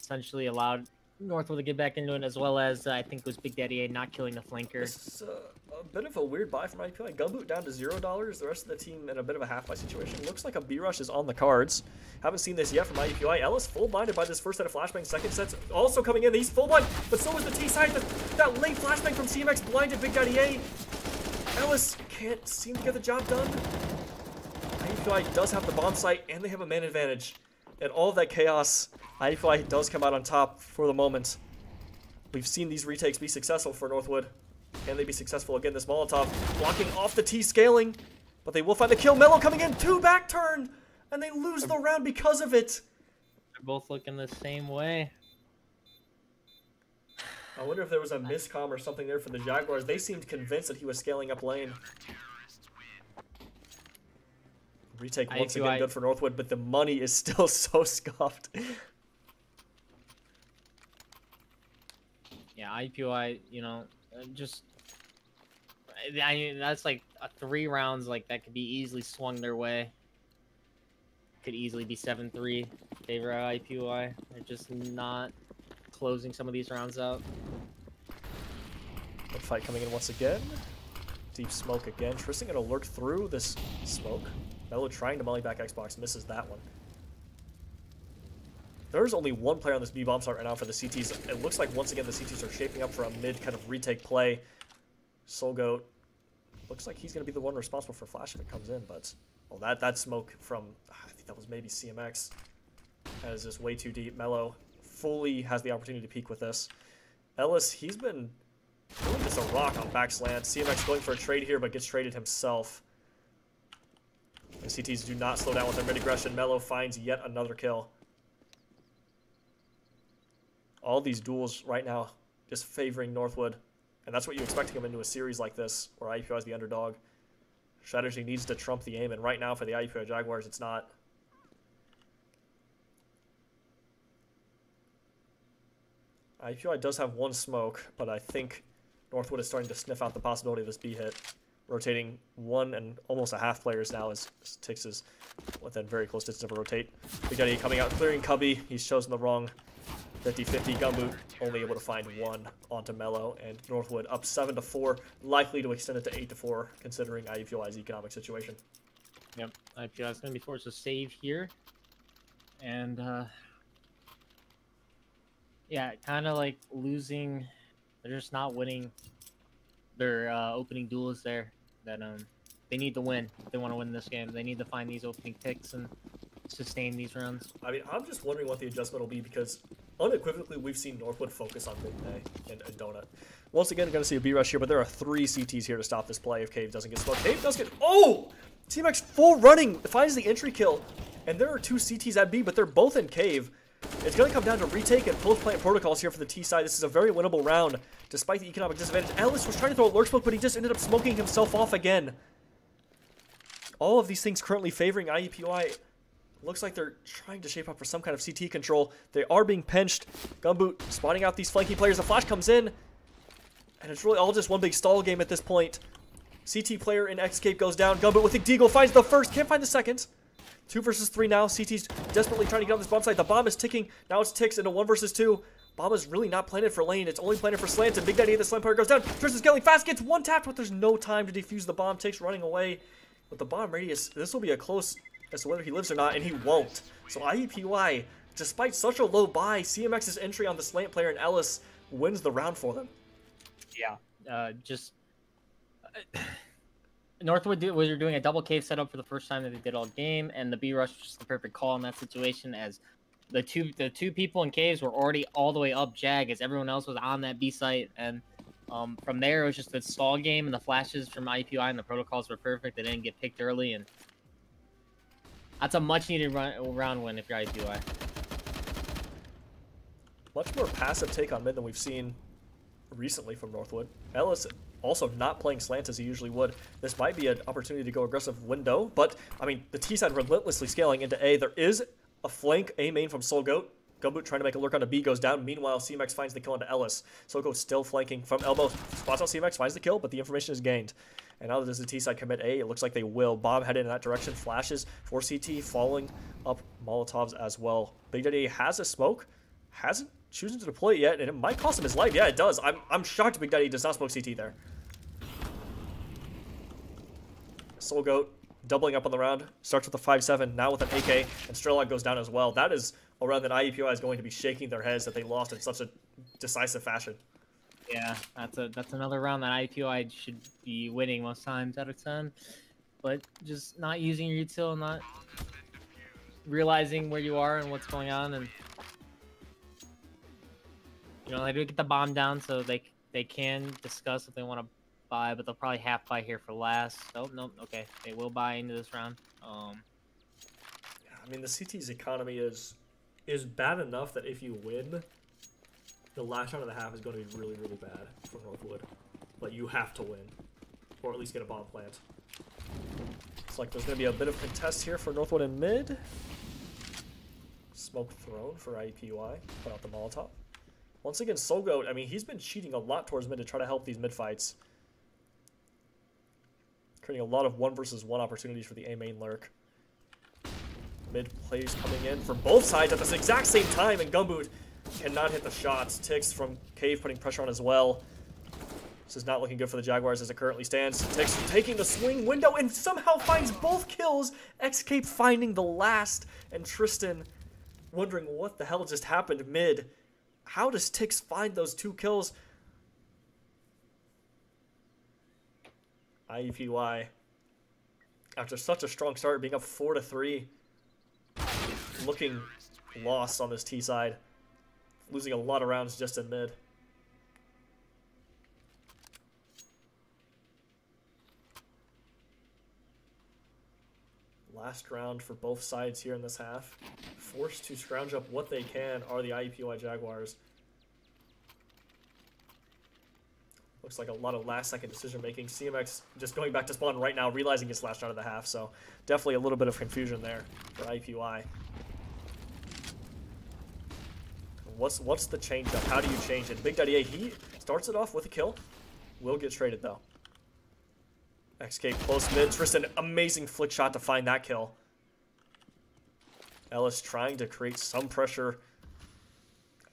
Essentially allowed Northwood to get back into it, as well as uh, I think it was Big Daddy A not killing the flanker. This is uh, a bit of a weird buy from IUPUI. Gumboot down to zero dollars. The rest of the team in a bit of a half buy situation. Looks like a B rush is on the cards. Haven't seen this yet from IUPUI. Ellis full blinded by this first set of flashbangs. Second set's also coming in. He's full blind, but so is the T side. That late flashbang from CMX blinded Big Daddy A. Ellis can't seem to get the job done. IUPUI does have the bomb site and they have a man advantage. And all of that chaos, IUPUI does come out on top for the moment. We've seen these retakes be successful for Northwood. Can they be successful again? This Molotov blocking off the T scaling, but they will find the kill. Mellow coming in, two back turn, and they lose the round because of it. They're both looking the same way. I wonder if there was a miscom or something there for the Jaguars. They seemed convinced that he was scaling up lane. Retake once again good for Northwood, but the money is still so scuffed. Yeah, IUPUI, you know, uh, just I mean, that's like a three rounds like that could be easily swung their way. Could easily be seven three favor IUPUI. They're just not closing some of these rounds out. Good fight coming in once again. Deep smoke again. Tristan gonna lurk through this smoke. Mello trying to molly back Xbox, misses that one. There's only one player on this B bomb start right now for the CTs. It looks like once again the CTs are shaping up for a mid kind of retake play. Soul Goat looks like he's gonna be the one responsible for flash if it comes in, but well that that smoke from ah, I think that was maybe CMX as is way too deep. Mello fully has the opportunity to peek with this. Ellis, he's been doing just a rock on back slant. CMX going for a trade here, but gets traded himself. The CTs do not slow down with their mid aggression. Mello finds yet another kill. All these duels right now just favoring Northwood. And that's what you expect to come into a series like this, where IUPUI is the underdog. Strategy needs to trump the aim, and right now for the IUPUI Jaguars, it's not. IUPUI does have one smoke, but I think Northwood is starting to sniff out the possibility of this B hit. Rotating one and almost a half players now as Tix is within very close distance of a rotate. Big Daddy coming out, clearing Cubby. He's chosen the wrong 50-50 Gumboot, only able to find one onto Mello, and Northwood up 7 to 4, likely to extend it to 8 to 4, considering IUPUI's economic situation. Yep, IUPUI is gonna be forced to save here, and uh, yeah, kind of like losing. They're just not winning their uh, opening duels there. That um, they need to win if they want to win this game. They need to find these opening picks and sustain these rounds. I mean, I'm just wondering what the adjustment will be because unequivocally we've seen Northwood focus on mid A and, and Donut. Once again, going to see a B rush here, but there are three CTs here to stop this play if Cave doesn't get smoked. Cave does get. Oh! T-Max full running finds the entry kill, and there are two CTs at B, but they're both in Cave. It's going to come down to retake and post-plant protocols here for the T side. This is a very winnable round, despite the economic disadvantage. Ellis was trying to throw a lurk smoke, but he just ended up smoking himself off again. All of these things currently favoring IUPUI. Looks like they're trying to shape up for some kind of CT control. They are being pinched. Gumboot spotting out these flanking players. The flash comes in, and it's really all just one big stall game at this point. CT player in Escape goes down. Gumboot with the deagle finds the first, can't find the second. Two versus three now. CT's desperately trying to get on this bomb site. The bomb is ticking. Now it's ticks into one versus two. Bomb is really not planted for lane. It's only planted for slants. And Big Daddy, the slant player goes down. Tristan's scaling fast, gets one tapped, but there's no time to defuse the bomb. Ticks running away. With the bomb radius, this will be a close as to whether he lives or not, and he won't. So IUPUI, despite such a low buy, CMX's entry on the slant player and Ellis wins the round for them. Yeah, uh, just Northwood did, was doing a double cave setup for the first time that they did all game, and the B rush was the perfect call in that situation. As the two the two people in caves were already all the way up Jag, as everyone else was on that B site, and um, from there it was just a stall game, and the flashes from IUPUI and the protocols were perfect. They didn't get picked early, and that's a much needed run, round win if you're IUPUI. Much more passive take on mid than we've seen recently from Northwood. Ellis also not playing slant as he usually would. This might be an opportunity to go aggressive window, but I mean the T side relentlessly scaling into A. There is a flank A main from Soul Goat. Gumboot trying to make a lurk onto B goes down. Meanwhile, CMX finds the kill onto Ellis. Soul Goat still flanking from elbow. Spots out CMX, finds the kill, but the information is gained. And now that does the T side commit A, it looks like they will. Bob headed in that direction, flashes for CT, following up Molotovs as well. Big Daddy has a smoke, hasn't chosen to deploy it yet, and it might cost him his life. Yeah, it does. I'm, I'm shocked Big Daddy does not smoke CT there. Soul Goat doubling up on the round. Starts with a 5-7, now with an AK, and Strelok goes down as well. That is a round that IUPUI is going to be shaking their heads that they lost in such a decisive fashion. Yeah, that's a that's another round that IUPUI should be winning most times out of ten, but just not using your util, not realizing where you are and what's going on, and you know they do get the bomb down, so they they can discuss if they want to buy, but they'll probably half buy here for last. Oh no, okay, they will buy into this round. Um, I mean, the CT's economy is is bad enough that if you win, the last round of the half is going to be really, really bad for Northwood. But you have to win, or at least get a bomb plant. It's like there's going to be a bit of contest here for Northwood in mid. Smoke thrown for IUPUI. Put out the Molotov. Once again, Solgoat, I mean, he's been cheating a lot towards mid to try to help these mid fights. Creating a lot of one versus one opportunities for the A main lurk. Mid plays coming in from both sides at this exact same time, and Gumboot cannot hit the shots. Tix from Cave putting pressure on as well. This is not looking good for the Jaguars as it currently stands. Tix taking the swing window and somehow finds both kills. Xcape finding the last, and Tristan wondering what the hell just happened mid. How does Tix find those two kills? IUPUI. after such a strong start, being up 4 to 3, looking lost on this T side, losing a lot of rounds just in mid. Last round for both sides here in this half. Forced to scrounge up what they can are the IUPUI Jaguars. Looks like a lot of last second decision making. CMX just going back to spawn right now, realizing it's last round of the half, so definitely a little bit of confusion there for IUPUI. What's what's the change up? How do you change it? Big Daddy A, he starts it off with a kill. Will get traded though. XK close mid. Tristan, amazing flick shot to find that kill. Ellis trying to create some pressure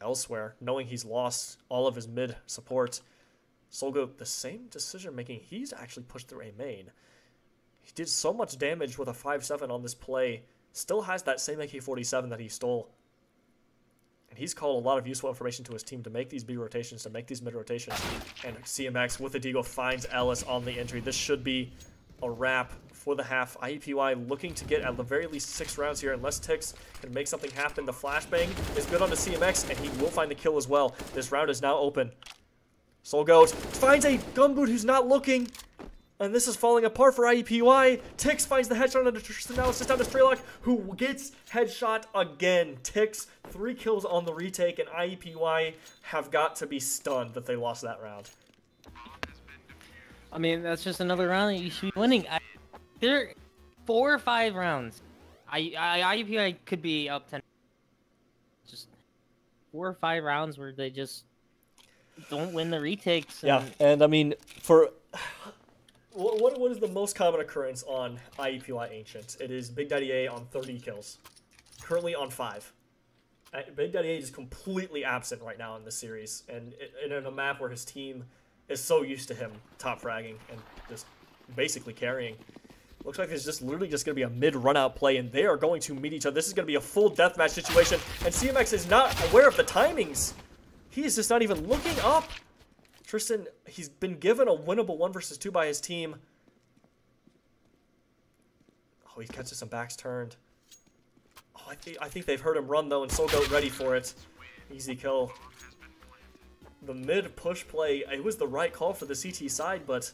elsewhere, knowing he's lost all of his mid support. Solgo, the same decision making. He's actually pushed through a main. He did so much damage with a 5-7 on this play. Still has that same AK-47 that he stole. And he's called a lot of useful information to his team to make these B rotations, to make these mid rotations. And CMX with the Deagle finds Ellis on the entry. This should be a wrap for the half. IUPUI looking to get at the very least six rounds here unless Tix can make something happen. The flashbang is good on the CMX and he will find the kill as well. This round is now open. Soul goes, finds a Gumboot who's not looking. And this is falling apart for IUPUI. Tix finds the headshot on the Tristan and Ellis down to Strelok, who gets headshot again. Tix, three kills on the retake, and IUPUI have got to be stunned that they lost that round. I mean, that's just another round that you should be winning. I, there, four or five rounds. I, I, IUPUI could be up 10. Just four or five rounds where they just don't win the retakes. Yeah, and I mean, for what, what, is the most common occurrence on IUPUI Ancient? It is Big Daddy A on 30 kills. Currently on 5. Uh, Big Daddy A is completely absent right now in this series. And in a map where his team is so used to him top fragging and just basically carrying. Looks like it's just literally just going to be a mid run out play, and they are going to meet each other. This is going to be a full deathmatch situation, and CMX is not aware of the timings. He is just not even looking up. Tristan, he's been given a winnable one versus two by his team. Oh, he catches some backs turned. Oh, I, th I think they've heard him run, though, and Soulgoat ready for it. Easy kill. The mid push play, it was the right call for the CT side, but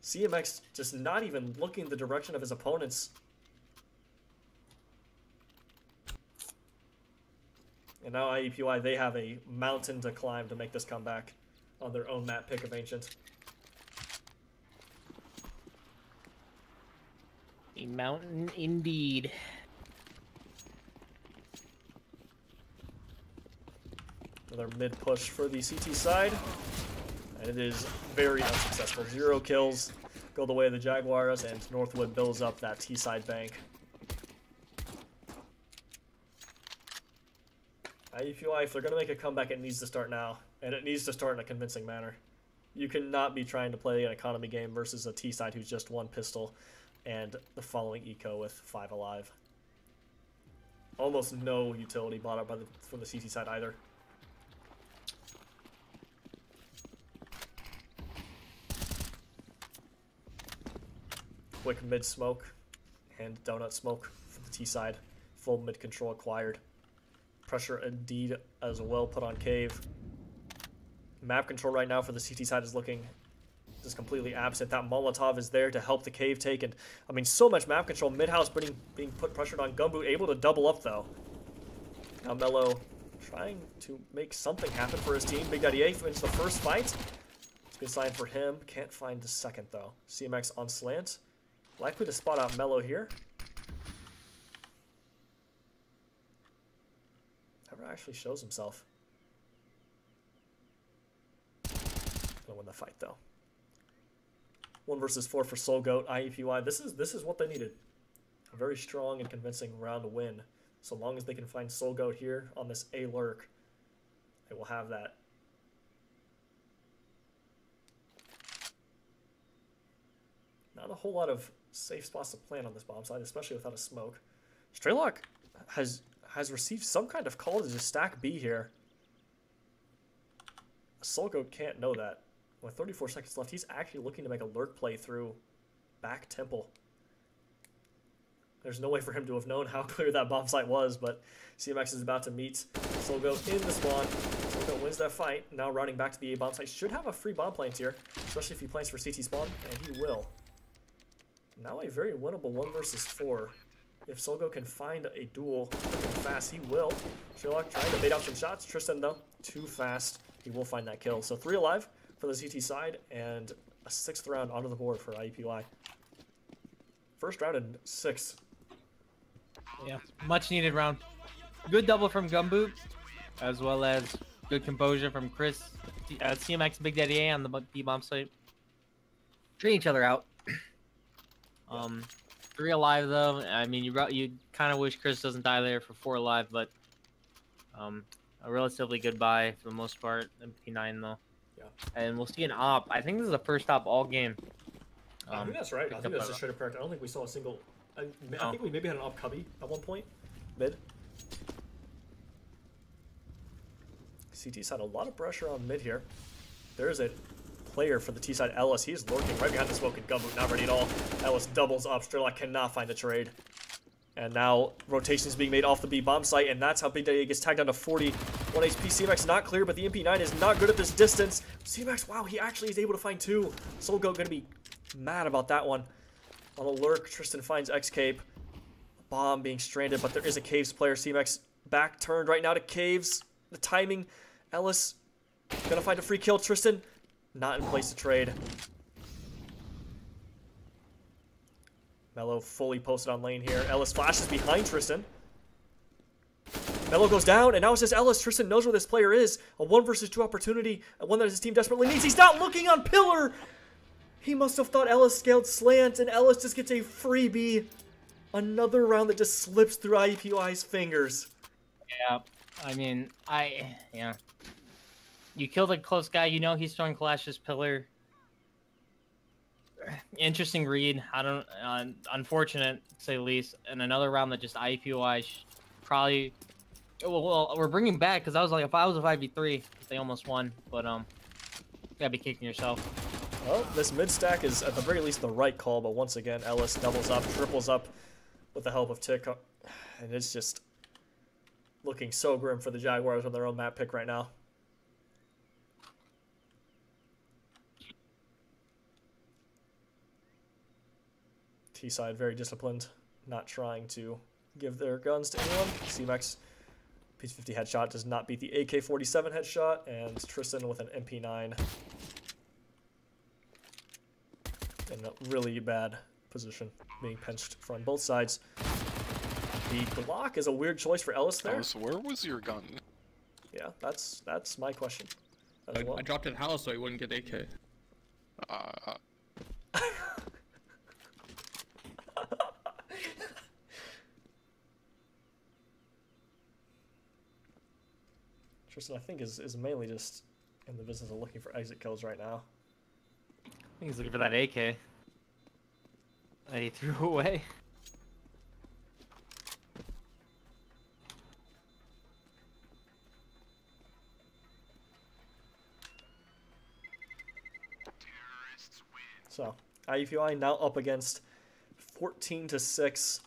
CMX just not even looking the direction of his opponents. And now IUPUI, they have a mountain to climb to make this comeback on their own map pick of Ancient. A mountain indeed. Another mid push for the CT side. And it is very unsuccessful. Zero kills go the way of the Jaguars, and Northwood builds up that T side bank. IUPUI, if they're going to make a comeback, it needs to start now and it needs to start in a convincing manner. You cannot be trying to play an economy game versus a T side who's just one pistol and the following eco with five alive. Almost no utility bought up by the, from the CT side either. Quick mid smoke and donut smoke for the T side. Full mid control acquired. Pressure indeed as well put on cave. Map control right now for the CT side is looking just completely absent. That Molotov is there to help the cave take, and I mean, so much map control. Midhouse being, being put pressured on Gumboot, able to double up though. Now Mello trying to make something happen for his team. Big Daddy A wins the first fight. It's a good sign for him. Can't find the second though. CMX on slant. Likely to spot out Mello here. Never actually shows himself. Gonna win the fight though. One versus four for Soul Goat, IUPUI. This is this is what they needed. A very strong and convincing round win. So long as they can find Soul Goat here on this A lurk, they will have that. Not a whole lot of safe spots to plant on this bomb side, especially without a smoke. Strelok has has received some kind of call to just stack B here. Soul Goat can't know that. With 34 seconds left, he's actually looking to make a lurk play through back temple. There's no way for him to have known how clear that bomb site was, but CMX is about to meet Solgo in the spawn. Solgo wins that fight. Now running back to the A bomb site. Should have a free bomb plant here, especially if he plants for CT spawn, and he will. Now a very winnable 1 versus 4. If Solgo can find a duel fast, he will. Strelok trying to bait out some shots. Tristan, though, too fast. He will find that kill. So three alive for the CT side, and a sixth round onto the board for IUPUI. First round and six. Yeah, much needed round. Good double from Gumboot, as well as good composure from Chris. Uh, CMX Big Daddy A on the B bomb site. Treat each other out. um, three alive though. I mean, you you kind of wish Chris doesn't die there for four alive, but um, a relatively good buy for the most part. MP9 though. And we'll see an op. I think this is the first op all game. I think Um, that's right. I think that's a straight up correct. I don't think we saw a single. I, I Oh. think we maybe had an up cubby at one point, mid. CT's had a lot of pressure on mid here. There's a player for the T side, Ellis. He's lurking right behind the smoke and Gumboot, not ready at all. Ellis doubles up. Strelok cannot find the trade. And now rotations being made off the B bomb site, and that's how Big Daddy gets tagged down to 40. 1 HP. CMX not clear, but the MP9 is not good at this distance. CMX, wow, he actually is able to find two. Soul Goat gonna be mad about that one. On a lurk, Tristan finds Xcape. Bomb being stranded, but there is a Caves player. CMX back turned right now to Caves. The timing. Ellis gonna find a free kill. Tristan not in place to trade. Mello fully posted on lane here. Ellis flashes behind Tristan. Mello goes down, and now it's just Ellis. Tristan knows where this player is. A one versus two opportunity, one that his team desperately needs. He's not looking on Pillar! He must have thought Ellis scaled slant, and Ellis just gets a freebie. Another round that just slips through IUPUI's fingers. Yeah, I mean, I yeah. You killed a close guy. You know he's throwing Clash's pillar. Interesting read. I don't. Uh, unfortunate, to say the least. And another round that just sh- probably. Well, well, we're bringing back because I was like, if I was a five v three, they almost won. But um, you gotta be kicking yourself. Well, this mid stack is at the very least the right call, but once again, Ellis doubles up, triples up with the help of Tick, and it's just looking so grim for the Jaguars on their own map pick right now. T side very disciplined, not trying to give their guns to anyone. CMX P50 headshot does not beat the AK-47 headshot, and Tristan with an MP9 in a really bad position, being pinched from both sides. The Glock is a weird choice for Ellis there. Alice, where was your gun? Yeah, that's that's my question. I, well. I dropped it house so he wouldn't get AK. Uh, Tristan, I think, is, is mainly just in the business of looking for exit kills right now. I think he's looking for that AK that he threw away. So, IUPUI now up against 14 to 6.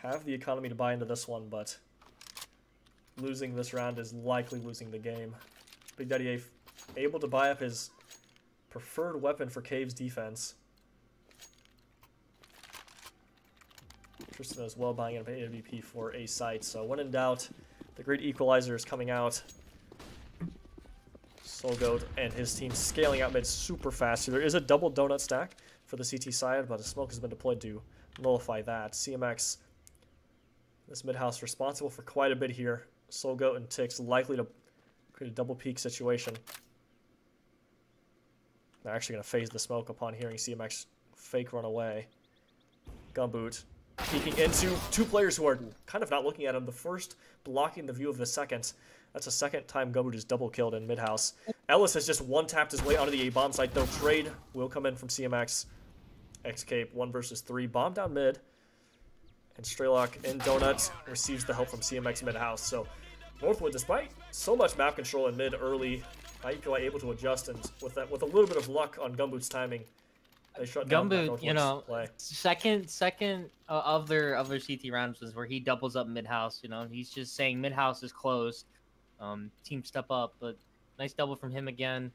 Have the economy to buy into this one, but losing this round is likely losing the game. Big Daddy A able to buy up his preferred weapon for Cave's defense. Tristan as well buying an AWP for a site. So when in doubt, the great equalizer is coming out. Solgoat and his team scaling out mid super fast. So there is a double donut stack for the CT side, but a smoke has been deployed to nullify that. CMX, this mid house responsible for quite a bit here. Solgoat and Tix likely to create a double peak situation. They're actually going to phase the smoke upon hearing CMX fake run away. Gumboot peeking into two players who are kind of not looking at him. The first blocking the view of the second. That's the second time Gumboot is double killed in mid house. Ellis has just one tapped his way onto the A bomb site though. Trade will come in from CMX. Xcape one versus three. Bomb down mid. And Strelok in Donuts receives the help from CMX mid house. So Northwood, despite so much map control in mid early, IUPUI able to adjust and with that with a little bit of luck on Gumboot's timing, they shut down that Gumboot, you know, play. second second uh, of their of their CT rounds was where he doubles up mid house. You know, he's just saying mid house is closed. Um, team step up, but nice double from him again.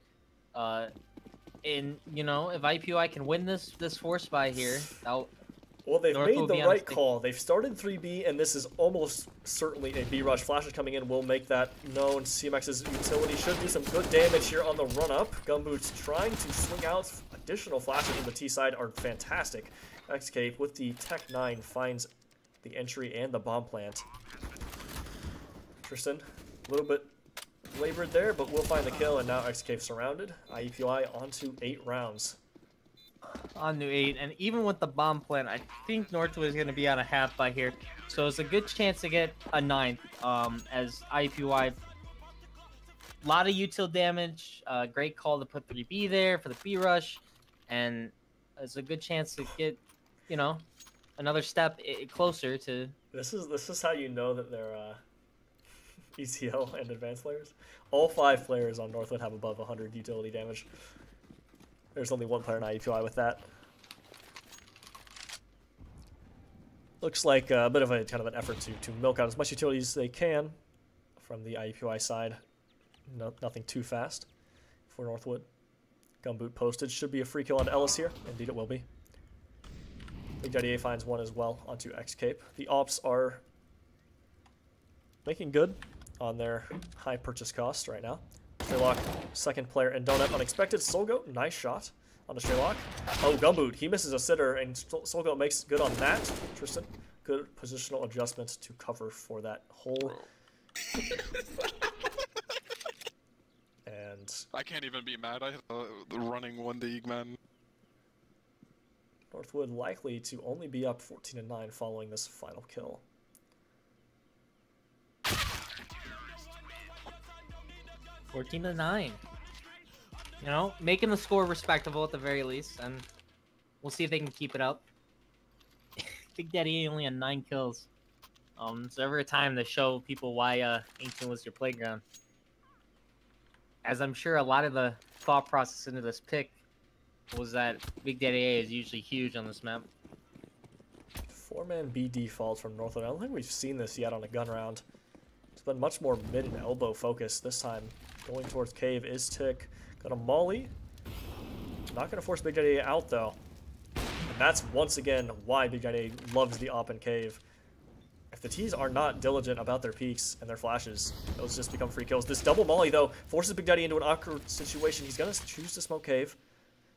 Uh, and you know, if IUPUI can win this this force by here, that'll, Well, they've North made the right call. They've started 3B, and this is almost certainly a B rush. Flashes coming in will make that known. CMX's utility should do some good damage here on the run up. Gumboots trying to swing out. Additional flashes from the T side are fantastic. Xcape with the Tech 9 finds the entry and the bomb plant. Tristan, a little bit labored there, but we'll find the kill, and now Xcape surrounded. IUPUI onto eight rounds. On new eight, and even with the bomb plant, I think Northwood is going to be on a half by here, so it's a good chance to get a ninth. Um, as IUPUI, a lot of util damage. Uh, great call to put 3B there for the B rush, and it's a good chance to get, you know, another step closer to. This is this is how you know that they're uh, ECL and advanced players. All five players on Northwood have above 100 utility damage. There's only one player in IUPUI with that. Looks like a bit of a kind of an effort to, to milk out as much utility as they can from the IUPUI side. No, nothing too fast for Northwood. Gumboot postage should be a free kill on Ellis here. Indeed, it will be. Big Daddy A finds one as well onto Xcape. The ops are making good on their high purchase cost right now. Strelok, second player, and Donut unexpected. Solgoat, nice shot on the Strelok. Oh, Gumboot, he misses a sitter, and Solgoat makes good on that. Tristan, good positional adjustment to cover for that hole. and I can't even be mad. I uh, the running one league man. Northwood likely to only be up 14 and 9 following this final kill. Fourteen to nine. You know, making the score respectable at the very least, and we'll see if they can keep it up. Big Daddy only had nine kills. Um, it's ever a time to show people why uh, Ancient was your playground. As I'm sure a lot of the thought process into this pick was that Big Daddy A is usually huge on this map. Four man B default from Northwood. I don't think we've seen this yet on a gun round. It's been much more mid and elbow focused this time. Going towards cave is Tick. Got a Molly. Not going to force Big Daddy out though. And that's once again why Big Daddy loves the op cave. If the T's are not diligent about their peaks and their flashes, those just become free kills. This double Molly though forces Big Daddy into an awkward situation. He's going to choose to smoke cave.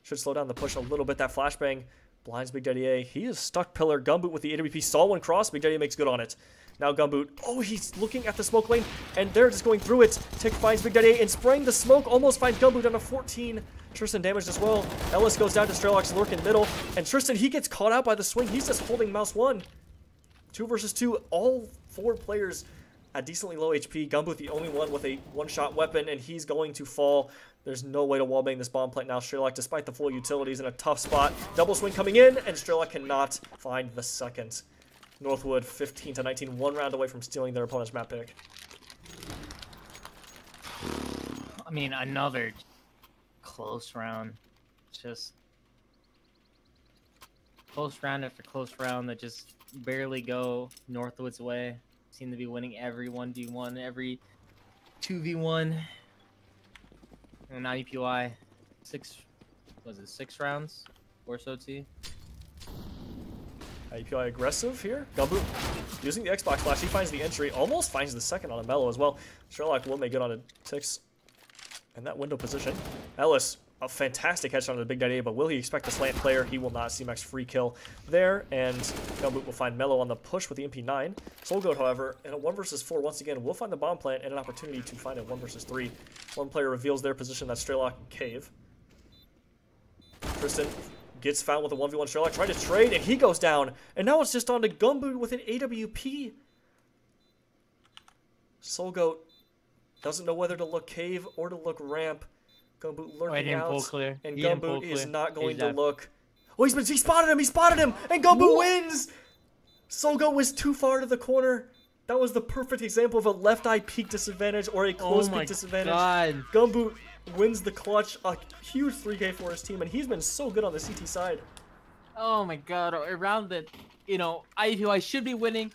Should slow down the push a little bit. That flashbang blinds Big Daddy A. He is stuck pillar. Gumboot with the AWP saw one cross. Big Daddy A makes good on it. Now Gumboot. Oh, he's looking at the smoke lane, and they're just going through it. Tick finds Big Daddy A, and spraying the smoke almost finds Gumboot down to 14. Tristan damaged as well. Ellis goes down to Strelok's lurk in middle, and Tristan he gets caught out by the swing. He's just holding mouse one. Two versus two. All four players at decently low HP. Gumboot the only one with a one-shot weapon, and he's going to fall. There's no way to wallbang this bomb plant now. Strelok, despite the full utilities, in a tough spot. Double swing coming in, and Strelok cannot find the second. Northwood 15 to 19, one round away from stealing their opponent's map pick. I mean, another close round. Just close round after close round that just barely go Northwood's way. seem to be winning every 1v1, every 2v1. And now EPY, six, was it six rounds? Or so T? IUPUI aggressive here. Gumboot using the Xbox flash. He finds the entry. Almost finds the second on a mellow as well. Strelok will make good on a Tix in that window position. Ellis, a fantastic headshot on the Big Daddy but will he expect a slant player? He will not. CMX free kill there, and Gumboot will find Mellow on the push with the MP9. Soulgoat, however, in a 1 versus 4, once again, will find the bomb plant and an opportunity to find a 1 versus 3. One player reveals their position, that's Strelok and Cave. Tristan gets found with a 1v1 Strelok, trying to trade, and he goes down. And now it's just on to Gumboot with an AWP. Soulgoat doesn't know whether to look cave or to look ramp. Gumboot Oh, lurking didn't out. clear. And He Gumboot is not going to look. Oh, he's been, he spotted him, he spotted him, and Gumboot wins! Soulgoat was too far to the corner. That was the perfect example of a left eye peak disadvantage or a close Oh peak disadvantage. god. Gumboot wins the clutch, a huge 3K for his team, and he's been so good on the CT side. Oh my god, around the, you know, I who I should be winning,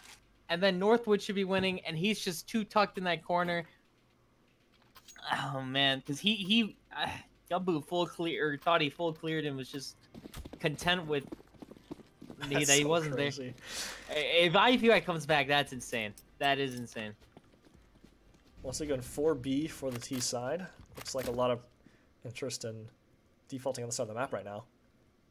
and then Northwood should be winning, and he's just too tucked in that corner. Oh man, because he, he, uh, Gumboot full clear, or thought he full cleared and was just content with me that he so wasn't crazy. there. If IUPUI comes back, that's insane. That is insane. Once again, 4B for the T side. Looks like a lot of interest in defaulting on the side of the map right now.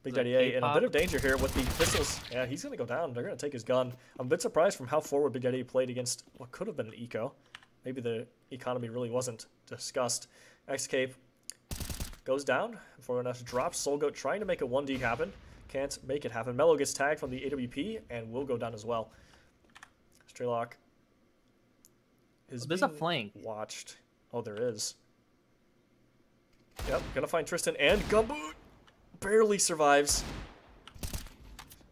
Big Daddy A in a bit of danger here with the pistols. Yeah, he's going to go down. They're going to take his gun. I'm a bit surprised from how forward Big Daddy played against what could have been an eco. Maybe the economy really wasn't discussed. Xcape goes down before enough drops. Soulgoat trying to make a 1D happen. Can't make it happen. Mello gets tagged from the AWP and will go down as well. Strelok is There's a flank. watched. Oh, there is. Yep, gonna find Tristan and Gumboot. Barely survives.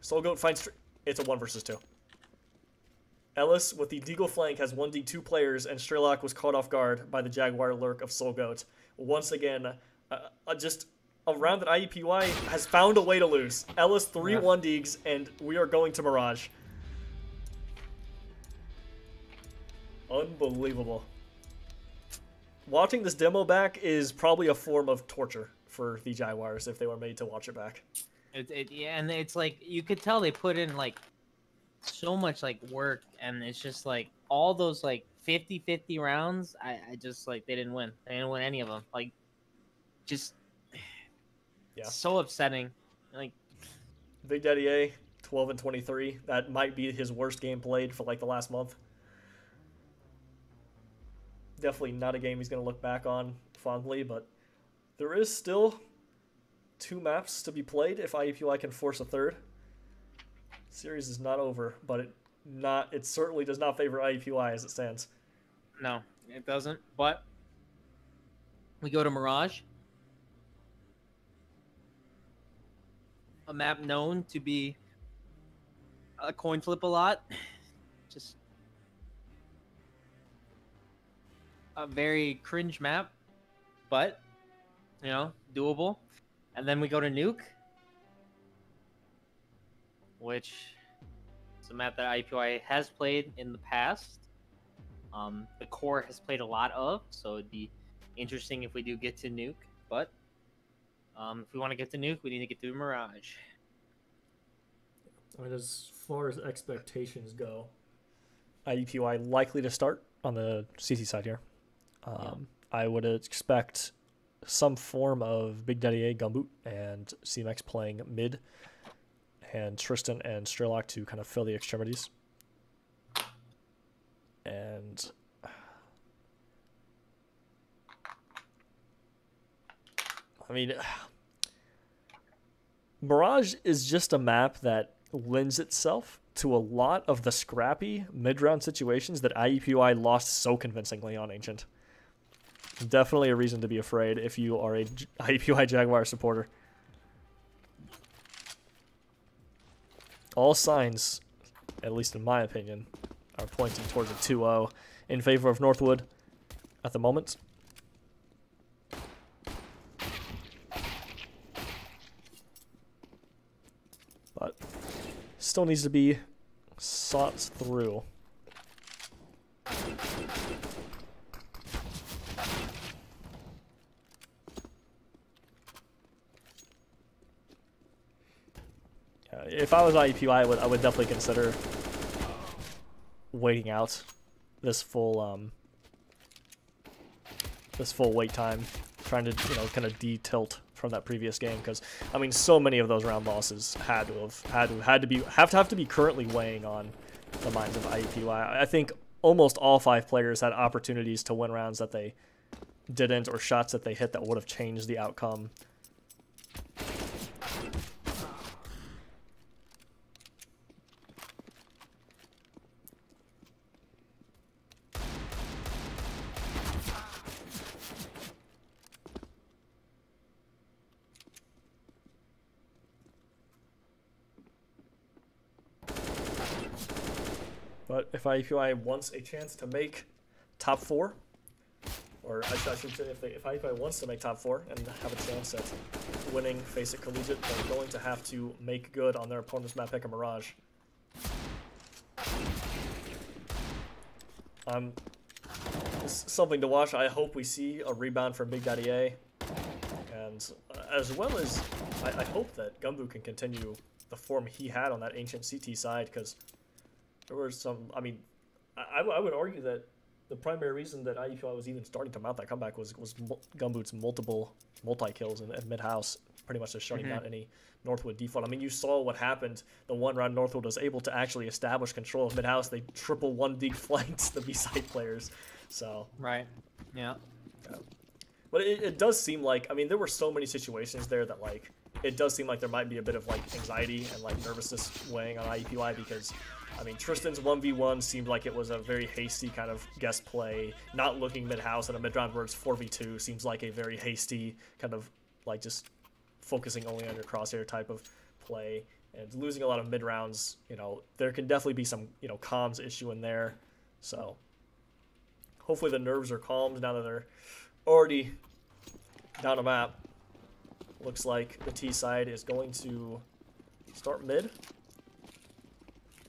Soulgoat finds. Tr- it's a one versus two. Ellis with the Deagle flank has 1d2 players, and Strelok was caught off guard by the Jaguar lurk of Soulgoat. Once again, uh, uh, just a round that IUPUI has found a way to lose. Ellis 3 Yeah. 1 Deags, and we are going to Mirage. Unbelievable. Watching this demo back is probably a form of torture for the Jaguars if they were made to watch it back. It, it, yeah, and it's like you could tell they put in like so much like work, and it's just like all those like 50-50 rounds. I, I just like they didn't win. They didn't win any of them. Like, just Yeah. so upsetting. Like, Big Daddy A, 12 and 23. That might be his worst game played for like the last month. Definitely not a game he's going to look back on fondly, but there is still two maps to be played if IUPUI can force a third. Series is not over, but it not it certainly does not favor IUPUI as it stands. no, it doesn't. But we go to Mirage, a map known to be a coin flip a lot. Just a very cringe map, but you know, doable. And then we go to Nuke, which is a map that IUPUI has played in the past. Um, the core has played a lot of, so it'd be interesting if we do get to Nuke. But um, if we want to get to Nuke, we need to get through Mirage. I mean, as far as expectations go, IUPUI likely to start on the CT side here. Um, I would expect some form of Big Daddy A Gumboot and CMX playing mid, and Tristan and Strelok to kind of fill the extremities. And I mean, Mirage is just a map that lends itself to a lot of the scrappy mid-round situations that IUPUI lost so convincingly on Ancient. Definitely a reason to be afraid if you are a IUPUI Jaguar supporter. All signs, at least in my opinion, are pointing towards a 2-0 in favor of Northwood at the moment. still needs to be sought through. if I was IUPUI, I would I would definitely consider waiting out this full um this full wait time, trying to you know kind of de tilt from that previous game because I mean so many of those round losses had to have had to had to be have to have to be currently weighing on the minds of IUPUI. I think almost all five players had opportunities to win rounds that they didn't or shots that they hit that would have changed the outcome. IUPUI wants a chance to make top four, or I, I should say, if, they, if wants to make top four and have a chance at winning FACEIT Collegiate, they're going to have to make good on their opponent's map pick Mirage. Um, something to watch. I hope we see a rebound from Big Daddy A, and as well as I, I hope that Gumboot can continue the form he had on that ancient CT side, because there were some. I mean, I, I would argue that the primary reason that IUPUI was even starting to mount that comeback was was Gumboot's multiple multi kills in, in mid house, pretty much just shutting Mhm. down any Northwood default. I mean, you saw what happened. The one round Northwood was able to actually establish control of mid house. They triple one D flanked the B side players. So, Right. Yeah. but it, it does seem like I mean there were so many situations there that like it does seem like there might be a bit of like anxiety and like nervousness weighing on IUPUI because I mean Tristan's one v one seemed like it was a very hasty kind of guest play, not looking mid house and a mid round where it's four v two seems like a very hasty kind of like just focusing only on your crosshair type of play and losing a lot of mid rounds. You know there can definitely be some you know comms issue in there, so hopefully the nerves are calmed now that they're already down a map. Looks like the T side is going to start mid.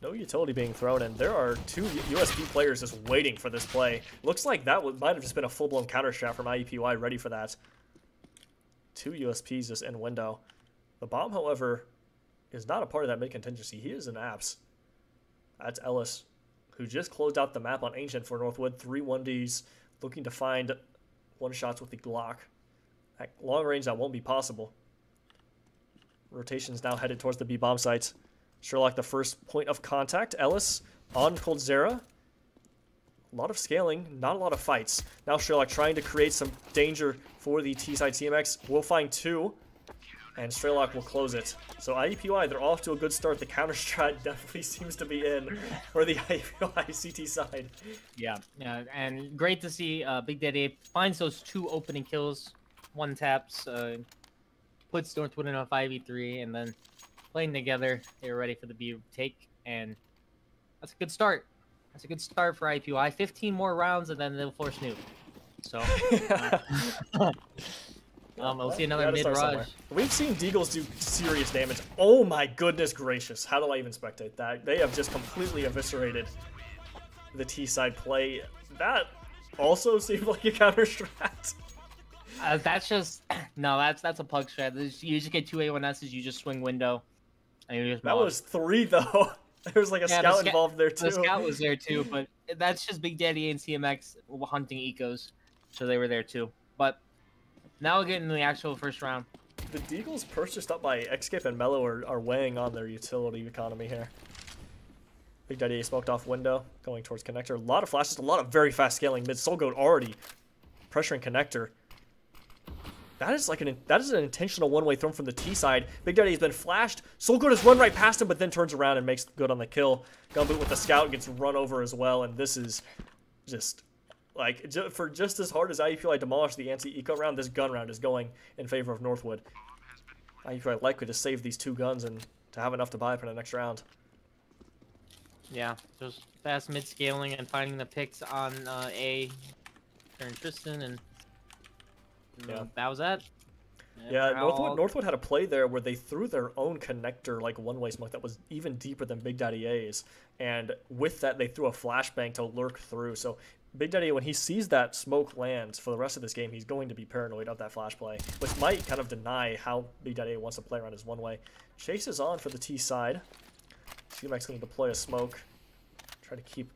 No utility being thrown, and there are two USP players just waiting for this play. Looks like that might have just been a full-blown counter strat from IUPUI, ready for that. Two USPs just in window. The bomb, however, is not a part of that mid contingency. He is in apps. That's Ellis, who just closed out the map on Ancient for Northwood. Three 1Ds, looking to find one shots with the Glock. At long range, that won't be possible. Rotation's now headed towards the B bomb sites. Strelok, the first point of contact. Ellis on Cold Coldzera. A lot of scaling, not a lot of fights. Now Strelok trying to create some danger for the T side CMX. We'll find two, and Strelok will close it. So IUPUI, they're off to a good start. The counter strat definitely seems to be in for the IUPUI CT side. Yeah. Yeah. And great to see uh, Big Daddy finds those two opening kills, one taps, uh, puts Northwood in a 5v3, and then playing together, they were ready for the B take, and that's a good start. That's a good start for IUPUI. 15 more rounds, and then they'll force Snoop. So, um, we'll see another mid rush. We've seen Deagles do serious damage. Oh my goodness gracious. How do I even spectate that? They have just completely eviscerated the T side play. That also seemed like a counter strat. Uh, that's just no. That's that's a pug strat. You just get two A1Ss. You just swing window, and you just That mob. was three though. There was like a Yeah, the scout sca- involved there too. The scout was there too, but that's just Big Daddy and CMX hunting ecos, so they were there too. But now we'll get into the actual first round. The Deagles purchased up by Xcape and Mellow are, are weighing on their utility economy here. Big Daddy smoked off window, going towards connector. A lot of flashes, a lot of very fast scaling mid. Soul Goat already pressuring connector. That is like an that is an intentional one-way thrown from the T side. Big Daddy has been flashed. Soul Goat has run right past him, but then turns around and makes good on the kill. Gumboot with the scout gets run over as well, and this is just like for just as hard as IUPUI demolished the anti-eco round, this gun round is going in favor of Northwood. IUPUI likely to save these two guns and to have enough to buy for the next round. Yeah, just fast mid scaling and finding the picks on uh, A, and Tristan, and Yeah. yeah. that was that. Yeah, Now Northwood Northwood had a play there where they threw their own connector like one-way smoke that was even deeper than Big Daddy A's, and with that they threw a flashbang to lurk through. So Big Daddy, when he sees that smoke lands for the rest of this game, he's going to be paranoid of that flash play, which might kind of deny how Big Daddy wants to play around his one way. Chase is on for the T side. CMX going to deploy a smoke, try to keep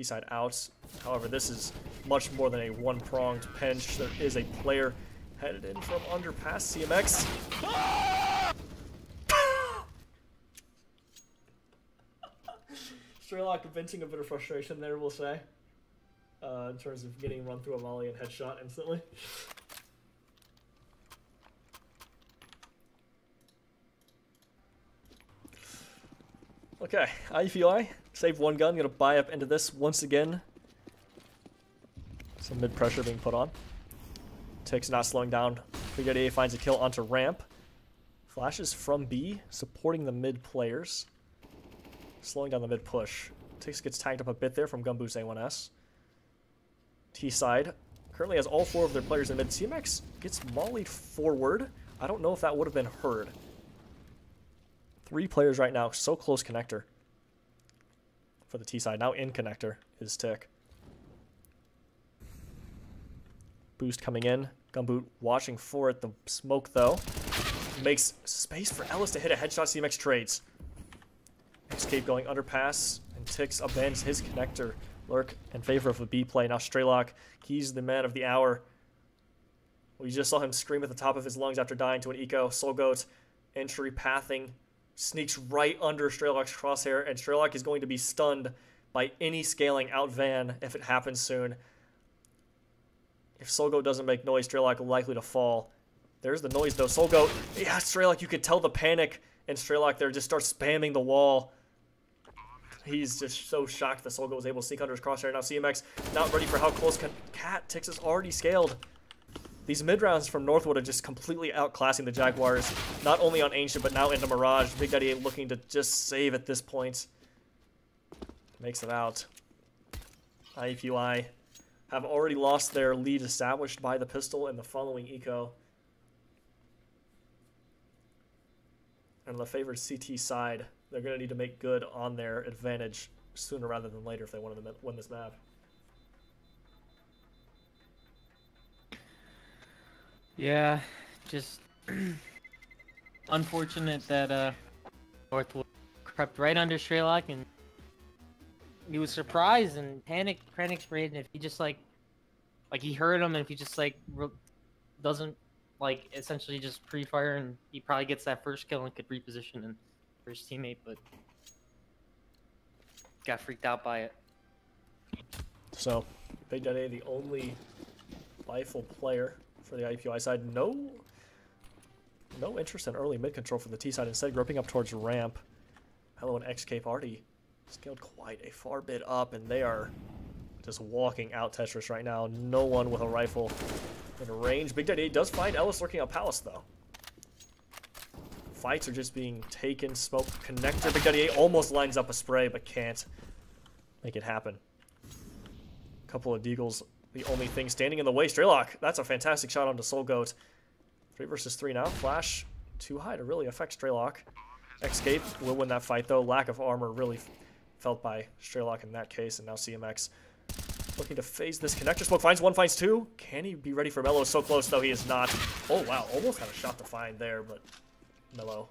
T side out. However, this is much more than a one pronged pinch. There is a player headed in from underpass CMX. Strelok venting a bit of frustration there, we'll say, uh, in terms of getting run through a volley and headshot instantly. Okay, IUPUI, save one gun, gonna buy up into this once again. Some mid pressure being put on. Tick's not slowing down. Brigade A finds a kill onto ramp. Flashes from B, supporting the mid players. Slowing down the mid push. Tix gets tagged up a bit there from Gumboots A1S. T side currently has all four of their players in mid. CMX gets mollied forward. I don't know if that would have been heard. Three players right now, so close connector. For the T side. Now in connector is Tick. Boost coming in. Gumboot watching for it. The smoke, though, makes space for Ellis to hit a headshot. CMX trades. Xcape going underpass, and Tix abandons his connector lurk in favor of a B play. Now Strelok, he's the man of the hour. We just saw him scream at the top of his lungs after dying to an eco. Soul Goat entry pathing sneaks right under Strelok's crosshair, and Strelok is going to be stunned by any scaling out van if it happens soon. If Solgo doesn't make noise, Strelok likely to fall. There's the noise though. Solgo, yeah, Strelok, you could tell the panic, and Strelok there just starts spamming the wall. He's just so shocked that Solgo was able to sneak under his crosshair. Now CMX not ready for how close can Cat Tix is already scaled. These mid rounds from Northwood are just completely outclassing the Jaguars, not only on Ancient but now into Mirage. Big Daddy looking to just save at this point. Makes it out. IUPUI have already lost their lead established by the pistol in the following eco. And the favored CT side, they're going to need to make good on their advantage sooner rather than later if they want to win this map. Yeah, just unfortunate that uh Northwood crept right under Strelok and he was surprised and panicked, panic sprayed, and if he just like, like he heard him, and if he just like doesn't like essentially just pre-fire, and he probably gets that first kill and could reposition and his teammate, but got freaked out by it. So, Big Daddy, the only rifle player for the IUPUI side. No, no interest in early mid control for the T side. Instead, groping up towards ramp. Mello and Xcape already scaled quite a far bit up, and they are just walking out Tetris right now. No one with a rifle in range. Big Daddy does find Ellis lurking out Palace, though. Fights are just being taken. Smoke connector. Big Daddy almost lines up a spray, but can't make it happen. A couple of Deagles, the only thing standing in the way. Strelok, that's a fantastic shot onto Soul Goat. Three versus three now. Flash too high to really affect Strelok. Xcape will win that fight, though. Lack of armor really felt by Strelok in that case, and now CMX looking to phase this connector. Smoke finds one, finds two. Can he be ready for Mello? So close, though, he is not. Oh, wow, almost had a shot to find there, but Mello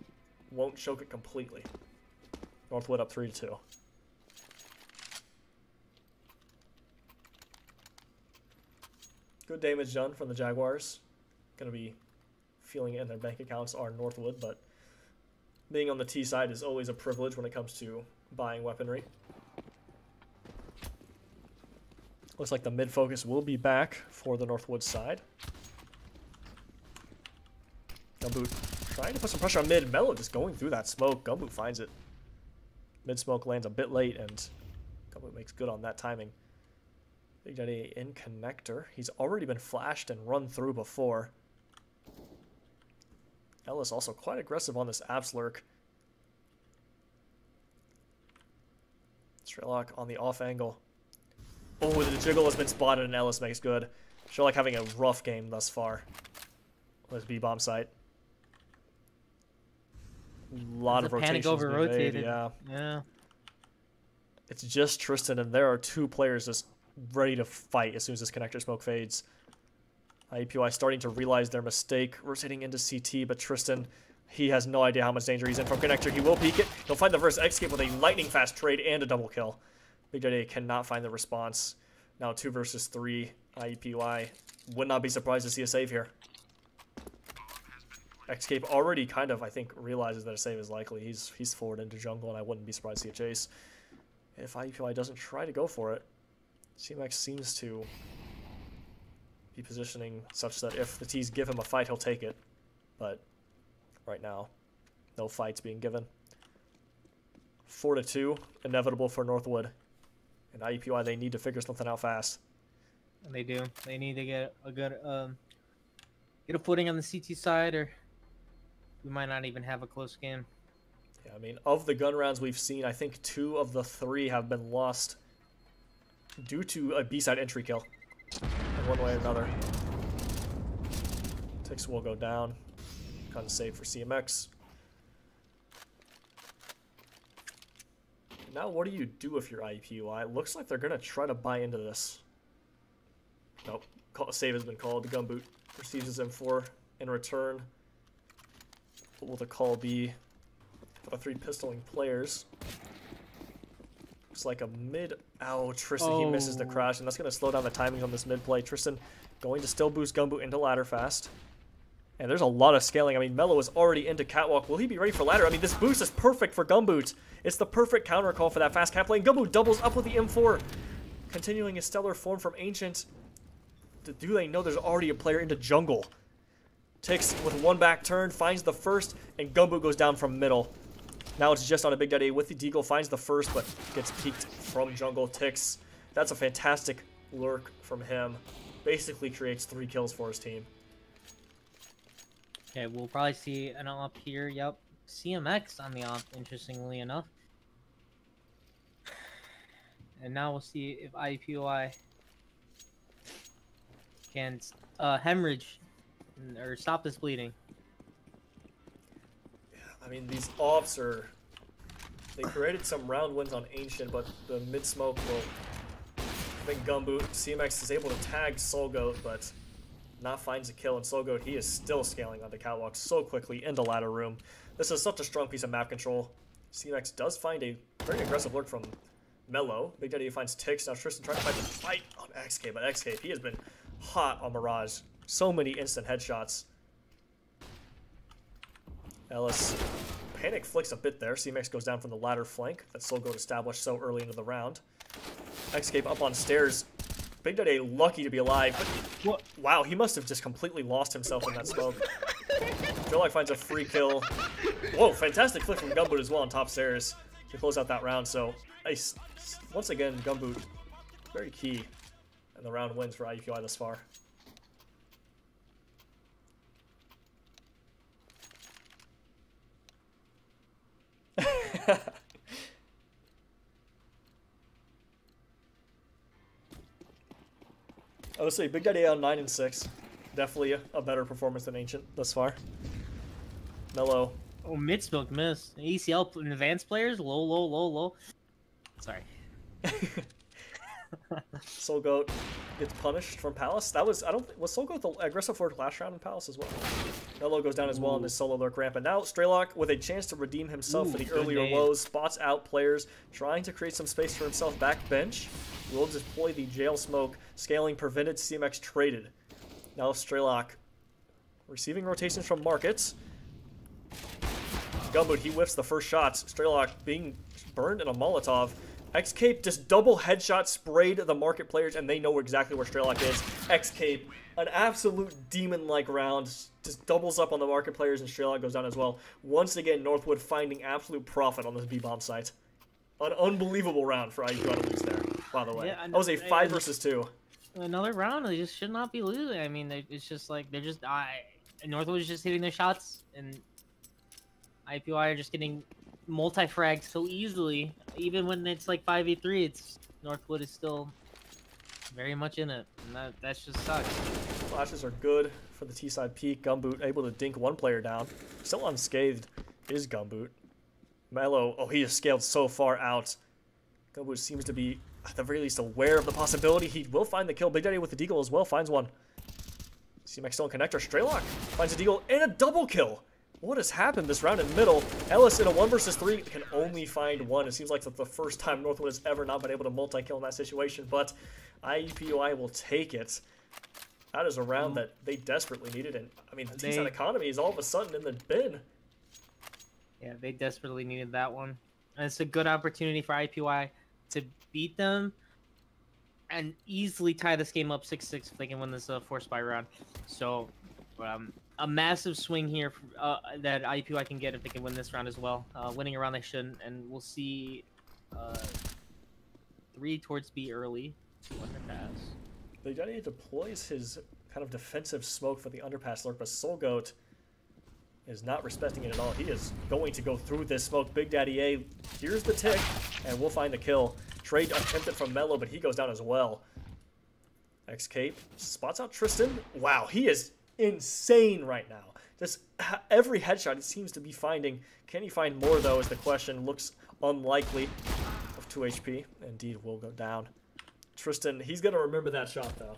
won't choke it completely. Northwood up 3 to 2. Good damage done from the Jaguars. Gonna be feeling it in their bank accounts are Northwood, but being on the T side is always a privilege when it comes to buying weaponry. Looks like the mid focus will be back for the Northwood side. Gumboot trying to put some pressure on mid. Mello just going through that smoke. Gumboot finds it. Mid smoke lands a bit late, and Gumboot makes good on that timing. Big Daddy in connector. He's already been flashed and run through before. Ellis also quite aggressive on this abs lurk. Strelok on the off angle. Oh, the jiggle has been spotted and Ellis makes good. Strelok having a rough game thus far. With B-bomb site. A lot There's of a panic rotations over being made, rotated. yeah. Yeah. It's just Tristan, and there are two players just ready to fight as soon as this connector smoke fades. IUPUI starting to realize their mistake, rotating into CT, but Tristan, he has no idea how much danger he's in from connector. He will peek it. He'll find the first Xcape with a lightning fast trade and a double kill. Big Daddy cannot find the response. Now two versus three. IUPUI. would not be surprised to see a save here. Xcape already kind of, I think, realizes that a save is likely. He's he's forward into jungle, and I wouldn't be surprised to see a chase. If IUPUI doesn't try to go for it, CMX seems to be positioning such that if the T's give him a fight, he'll take it. But right now, no fights being given. Four to two, inevitable for Northwood. And IUPUI, they need to figure something out fast. And they do. They need to get a good um get a footing on the CT side, or we might not even have a close game. Yeah, I mean, of the gun rounds we've seen, I think two of the three have been lost due to a B-side entry kill in one way or another. Ticks will go down. Gun save for CMX. Now, what do you do if you're IUPUI? It looks like they're going to try to buy into this. Nope. Call, save has been called. The Gumboot receives his M4 in return. What will the call be? The three pistoling players. Looks like a mid. Ow, Tristan, he misses the Oh. crash, and that's going to slow down the timing on this mid play. Tristan going to still boost Gumboot into ladder fast. And there's a lot of scaling. I mean, Mello is already into catwalk. Will he be ready for ladder? I mean, this boost is perfect for Gumboot. It's the perfect counter call for that fast cap lane. Gumboot doubles up with the M4. Continuing his stellar form from Ancient. Do they know there's already a player into jungle? Ticks with one back turn, finds the first, and Gumboot goes down from middle. Now it's just on a Big Daddy with the Deagle, finds the first, but gets peeked from jungle. Ticks. That's a fantastic lurk from him. Basically creates three kills for his team. Okay, we'll probably see an op here. Yep. CMX on the op, interestingly enough. And now we'll see if IUPUI can uh, hemorrhage or stop this bleeding. I mean, these offs are. They created some round wins on Ancient, but the mid smoke will. I think Gumboot, CMX is able to tag Solgoat, but not finds a kill. And Solgoat, he is still scaling on the Catwalk so quickly into ladder room. This is such a strong piece of map control. CMX does find a very aggressive lurk from Mello. Big Daddy finds Ticks. Now Tristan trying to the fight on Xcape, but Xcape, he has been hot on Mirage. So many instant headshots. Ellis panic flicks a bit there. CMX goes down from the ladder flank. That Solgoat established so early into the round. Xcape up on stairs. Big Daddy lucky to be alive, but What? wow, he must have just completely lost himself in that smoke. Strelok finds a free kill. Whoa, fantastic flick from Gumboot as well on top stairs to close out that round. So, nice. Once again, Gumboot, very key. And the round wins for IUPUI thus far. I would say Big Daddy on 9 and 6. Definitely a, better performance than Ancient thus far. Mello. Oh, mid smoke miss. ACL advanced players, low, low, low, low. Sorry. Soul Goat gets punished from Palace. That was I don't was Soul Goat the aggressive for last round in Palace as well. Mello goes down as well in his solo lurk ramp, and now Strelok with a chance to redeem himself Ooh, for the earlier nade. lows, spots out players, trying to create some space for himself back bench. Will deploy the jail smoke, scaling prevented CMX traded. Now Strelok receiving rotations from markets. Gumboot, he whiffs the first shots. Strelok being burned in a Molotov. Xcape just double headshot sprayed the market players, and they know exactly where Strelok is. Xcape, an absolute demon-like round, just doubles up on the market players, and Strelok goes down as well. Once again, Northwood finding absolute profit on this B-bomb site. An unbelievable round for IU to lose there, by the way. Yeah, I that was a five versus two. Another round, they just should not be losing. I mean, they, it's just like they're just I Northwood is just hitting their shots, and IUPUI are just getting multi fragged so easily. Even when it's like five v three, it's Northwood is still very much in it, and that that just sucks. Flashes are good for the T-side peak. Gumboot able to dink one player down. Still unscathed is Gumboot. Mello, oh, he scaled so far out. Gumboot seems to be at the very least aware of the possibility. He will find the kill. Big Daddy with the deagle as well finds one. CMX still in connector. Strelok finds a deagle and a double kill. What has happened this round in middle? Ellis in a one versus three can only find one. It seems like that's the first time Northwood has ever not been able to multi-kill in that situation, but IUPUI will take it. That is a round that they desperately needed, and I mean, the They- economy is all of a sudden in the bin. Yeah, they desperately needed that one. And it's a good opportunity for IUPUI to beat them and easily tie this game up 6-6 if they can win this uh, force buy round. So, um, a massive swing here uh, that IUPUI can get if they can win this round as well. Uh, winning a round they shouldn't, and we'll see uh, three towards B early, two underpass. Big Daddy deploys his kind of defensive smoke for the underpass lurk, but Soul Goat is not respecting it at all. He is going to go through this smoke. Big Daddy A here's the tick, and we'll find the kill. Trade attempted from Mello, but he goes down as well. Xcape spots out Tristan. Wow, he is insane right now. Just every headshot he seems to be finding. Can he find more though? Is the question. Looks unlikely. Of 2 HP, indeed will go down. Tristan, he's gonna remember that shot though.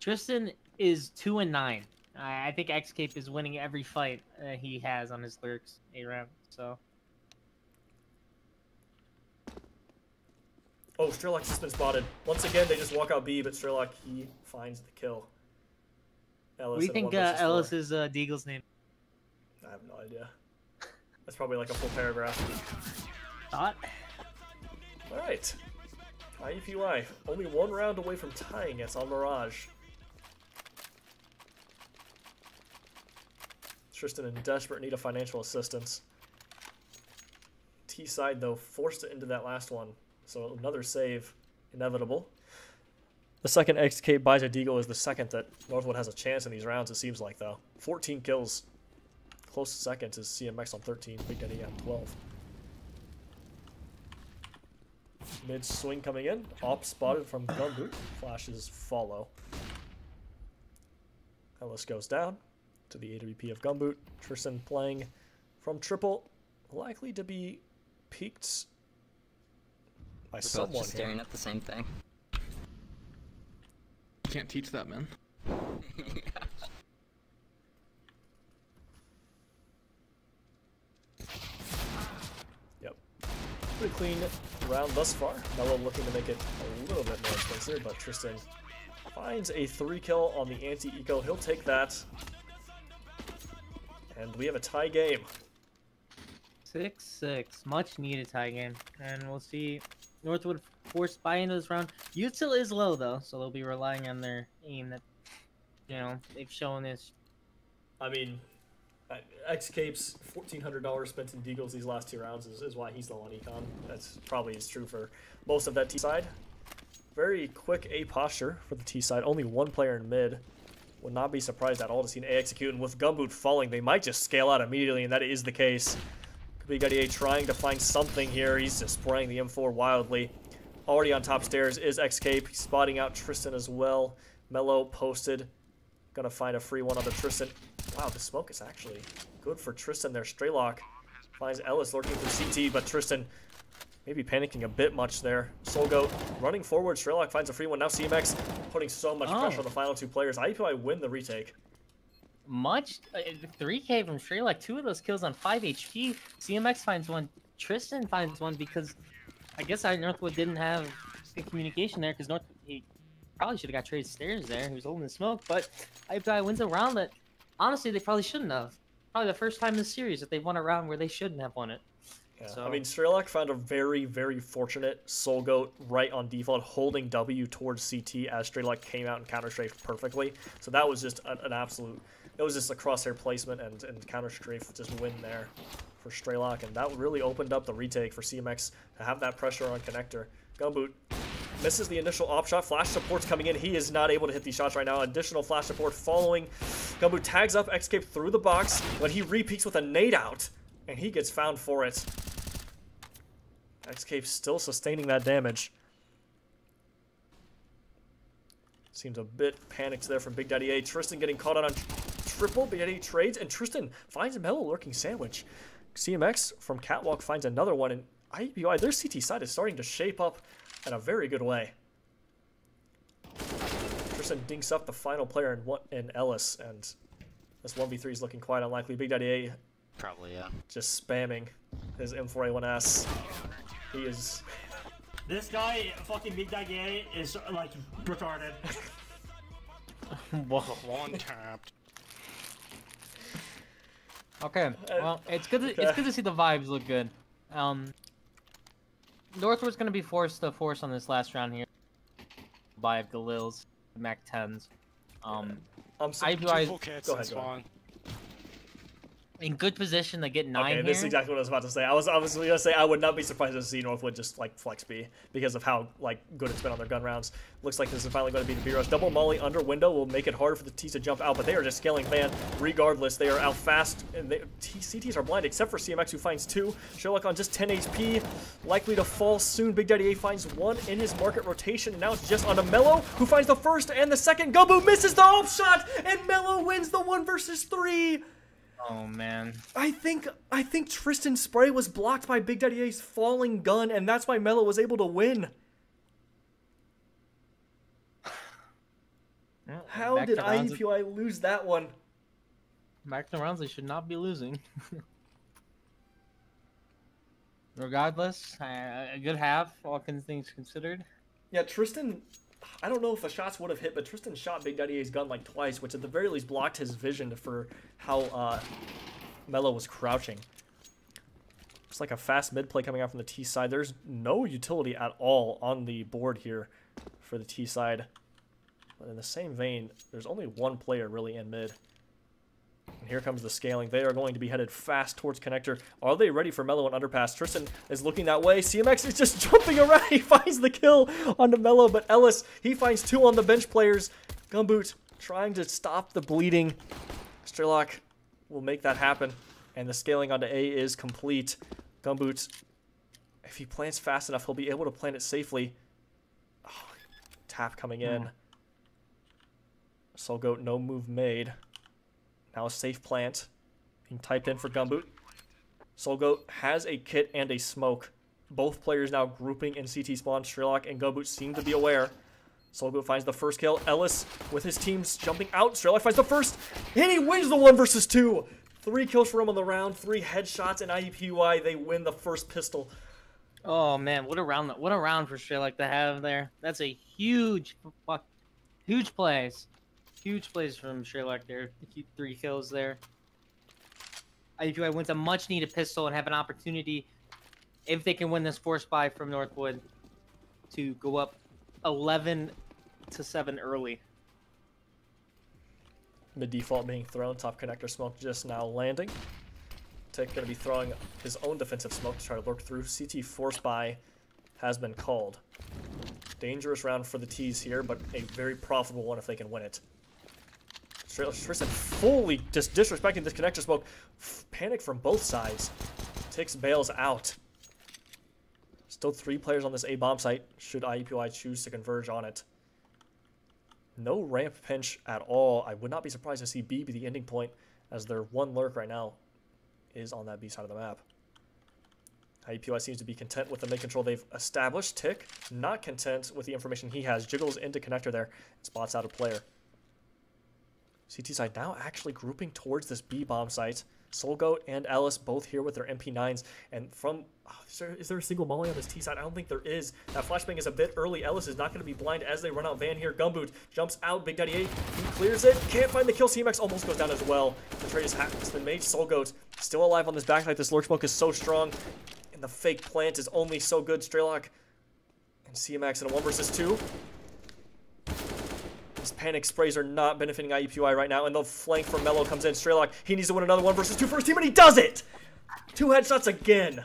Tristan is two and nine. I I think Xcape is winning every fight uh, he has on his lyrics a round. So Oh, Strelok just been spotted. Once again, they just walk out B, but Strelok, he finds the kill. Ellis what do you think uh. Ellis is uh, Deagle's name? I have no idea. That's probably like a full paragraph. Thought? All right. IUPUI, only one round away from tying us on Mirage. Tristan in desperate need of financial assistance. T side, though, forced it into that last one. So another save, inevitable. The second Xcape buys a Deagle is the second that Northwood has a chance in these rounds, it seems like, though. 14 kills. Close second is CMX on 13, Big Daddy on 12. Mid swing coming in. Op spotted from Gumboot. Flashes follow. Ellis goes down to the AWP of Gumboot. Tristan playing from triple. Likely to be peaked by We're both someone just here. staring at the same thing. You can't teach that, man. Yep. Pretty clean round thus far. Mello looking to make it a little bit more expensive, but Tristan finds a three kill on the anti-eco. He'll take that. And we have a tie game. Six six, much needed tie game, and we'll see Northwood force buy into this round. Util is low though, so they'll be relying on their aim that you know they've shown is I mean, Xcape's fourteen hundred dollars spent in Deagles these last two rounds is, is why he's low on econ. That's probably is true for most of that T side. Very quick A posture for the T side. Only one player in mid. Would not be surprised at all to see an A execute. And with Gumboot falling, they might just scale out immediately, and that is the case. Big A trying to find something here. He's just spraying the M4 wildly. Already on top stairs is Xcape, spotting out Tristan as well. Mello posted. Gonna find a free one on the Tristan. Wow, the smoke is actually good for Tristan there. Strelok finds Ellis lurking through CT, but Tristan maybe panicking a bit much there. Solgo running forward. Strelok finds a free one. Now CMX putting so much Oh. pressure on the final two players. IUPUI win the retake. much. Uh, 3K from Stray, like two of those kills on 5 HP. CMX finds one. Tristan finds one because I guess I Northwood didn't have good communication there because North he probably should have got traded stairs there. He was holding the smoke, but IUPUI wins a round that honestly they probably shouldn't have. Probably the first time in the series that they've won a round where they shouldn't have won it. Yeah. So- I mean, Strelok found a very, very fortunate Soul Goat right on default, holding W towards CT as Strelok came out and counter strafed perfectly. So that was just an, an absolute. It was just a crosshair placement and, and counter strafe just win there for Strelok, and that really opened up the retake for CMX to have that pressure on connector. Gumboot misses the initial op shot. Flash support's coming in. He is not able to hit these shots right now. Additional flash support following. Gumboot tags up Xcape through the box, but he repeats with a nade out, and he gets found for it. Xcape still sustaining that damage. Seems a bit panicked there from Big Daddy A. Tristan getting caught out on triple. Big Daddy trades, and Tristan finds a Mello lurking sandwich. CMX from Catwalk finds another one, and IUPUI, their CT side is starting to shape up in a very good way. Tristan dinks up the final player in what in Ellis, and this 1v3 is looking quite unlikely. Big Daddy A Probably, yeah. just spamming his M4A1S. He is This guy, fucking Big Daddy A, is like retarded. Whoa. One tapped. Okay. Well, it's good. To, okay. It's good to see the vibes look good. Um, Northwood's gonna be forced to force on this last round here by Galil's Mac 10s. Um, I'm so, IUPUI Full kits Go ahead, go ahead. In good position to get nine Okay, this is exactly what I was about to say. I was was gonna say I would not be surprised to see Northwood just like flex B because of how like good it's been on their gun rounds. Looks like this is finally going to be the B rush. Double molly under window will make it hard for the T's to jump out, but they are just scaling van regardless. They are out fast and they, T, CTs are blind except for CMX who finds two. Strelok on just 10 HP, likely to fall soon. Big Daddy A finds one in his market rotation, and now it's just on to Mello who finds the first and the second. Gumboot misses the off shot, and Mello wins the one versus three. Oh man. I think I think Tristan spray was blocked by Big Daddy A's falling gun, and that's why Mello was able to win. How did of- lose that one? Back to rounds they should not be losing. Regardless, a good half, all things considered. Yeah, Tristan. I don't know if the shots would have hit, but Tristan shot Big Daddy A's gun like twice, which at the very least blocked his vision for how uh, Mello was crouching. Looks like a fast mid play coming out from the T side. There's no utility at all on the board here for the T side. But in the same vein, there's only one player really in mid. And here comes the scaling. They are going to be headed fast towards connector. Are they ready for Mello and underpass? Tristan is looking that way. CMX is just jumping around. He finds the kill onto Mello, but Ellis, he finds two on the bench players. Gumboot trying to stop the bleeding. Strelok will make that happen. And the scaling onto A is complete. Gumboot, if he plants fast enough, he'll be able to plant it safely. Oh, tap coming in. Hmm. Soul Goat, no move made. Now a safe plant. Being typed in for Gumboot. Soul Goat has a kit and a smoke. Both players now grouping in CT spawn. Strelok and Gumboot seem to be aware. Soul Goat finds the first kill. Ellis with his teams jumping out. Strelok finds the first. And he wins the one versus two. Three kills for him on the round. Three headshots. And IUPUI, they win the first pistol. Oh man, what a round! What a round for like to have there. That's a huge, huge plays, huge plays from Strelok there. Three kills there. IUPUI wins a much needed pistol and have an opportunity, if they can win this force buy from Northwood, to go up eleven to seven early. Mid default being thrown. Top connector smoke just now landing. Tick going to be throwing his own defensive smoke to try to lurk through. CT force buy has been called. Dangerous round for the T's here, but a very profitable one if they can win it. Tristan fully disrespecting this connector smoke. Panic from both sides. Takes Bales out. Still three players on this A bomb site. Should IUPUI choose to converge on it? No ramp pinch at all. I would not be surprised to see B be the ending point, as their one lurk right now is on that B side of the map. IUPUI seems to be content with the mid control they've established. Tick, not content with the information he has. Jiggles into connector there spots out a player. CT side now actually grouping towards this B bomb site. Soulgoat and Ellis both here with their MP9s. And from. oh, is, there, is there a single molly on this T side? I don't think there is. That flashbang is a bit early. Ellis is not going to be blind as they run out van here. Gumboot jumps out. Big Daddy A. He clears it. Can't find the kill. CMX almost goes down as well. The trade has ha- has been made. Soulgoat still alive on this backside. This lurk smoke is so strong. And the fake plant is only so good. Strelok and CMX in a 1 versus 2. These panic sprays are not benefiting IUPUI right now, and the flank from Mello comes in. Strelok, he needs to win another one versus two first team, and he does it! Two headshots again.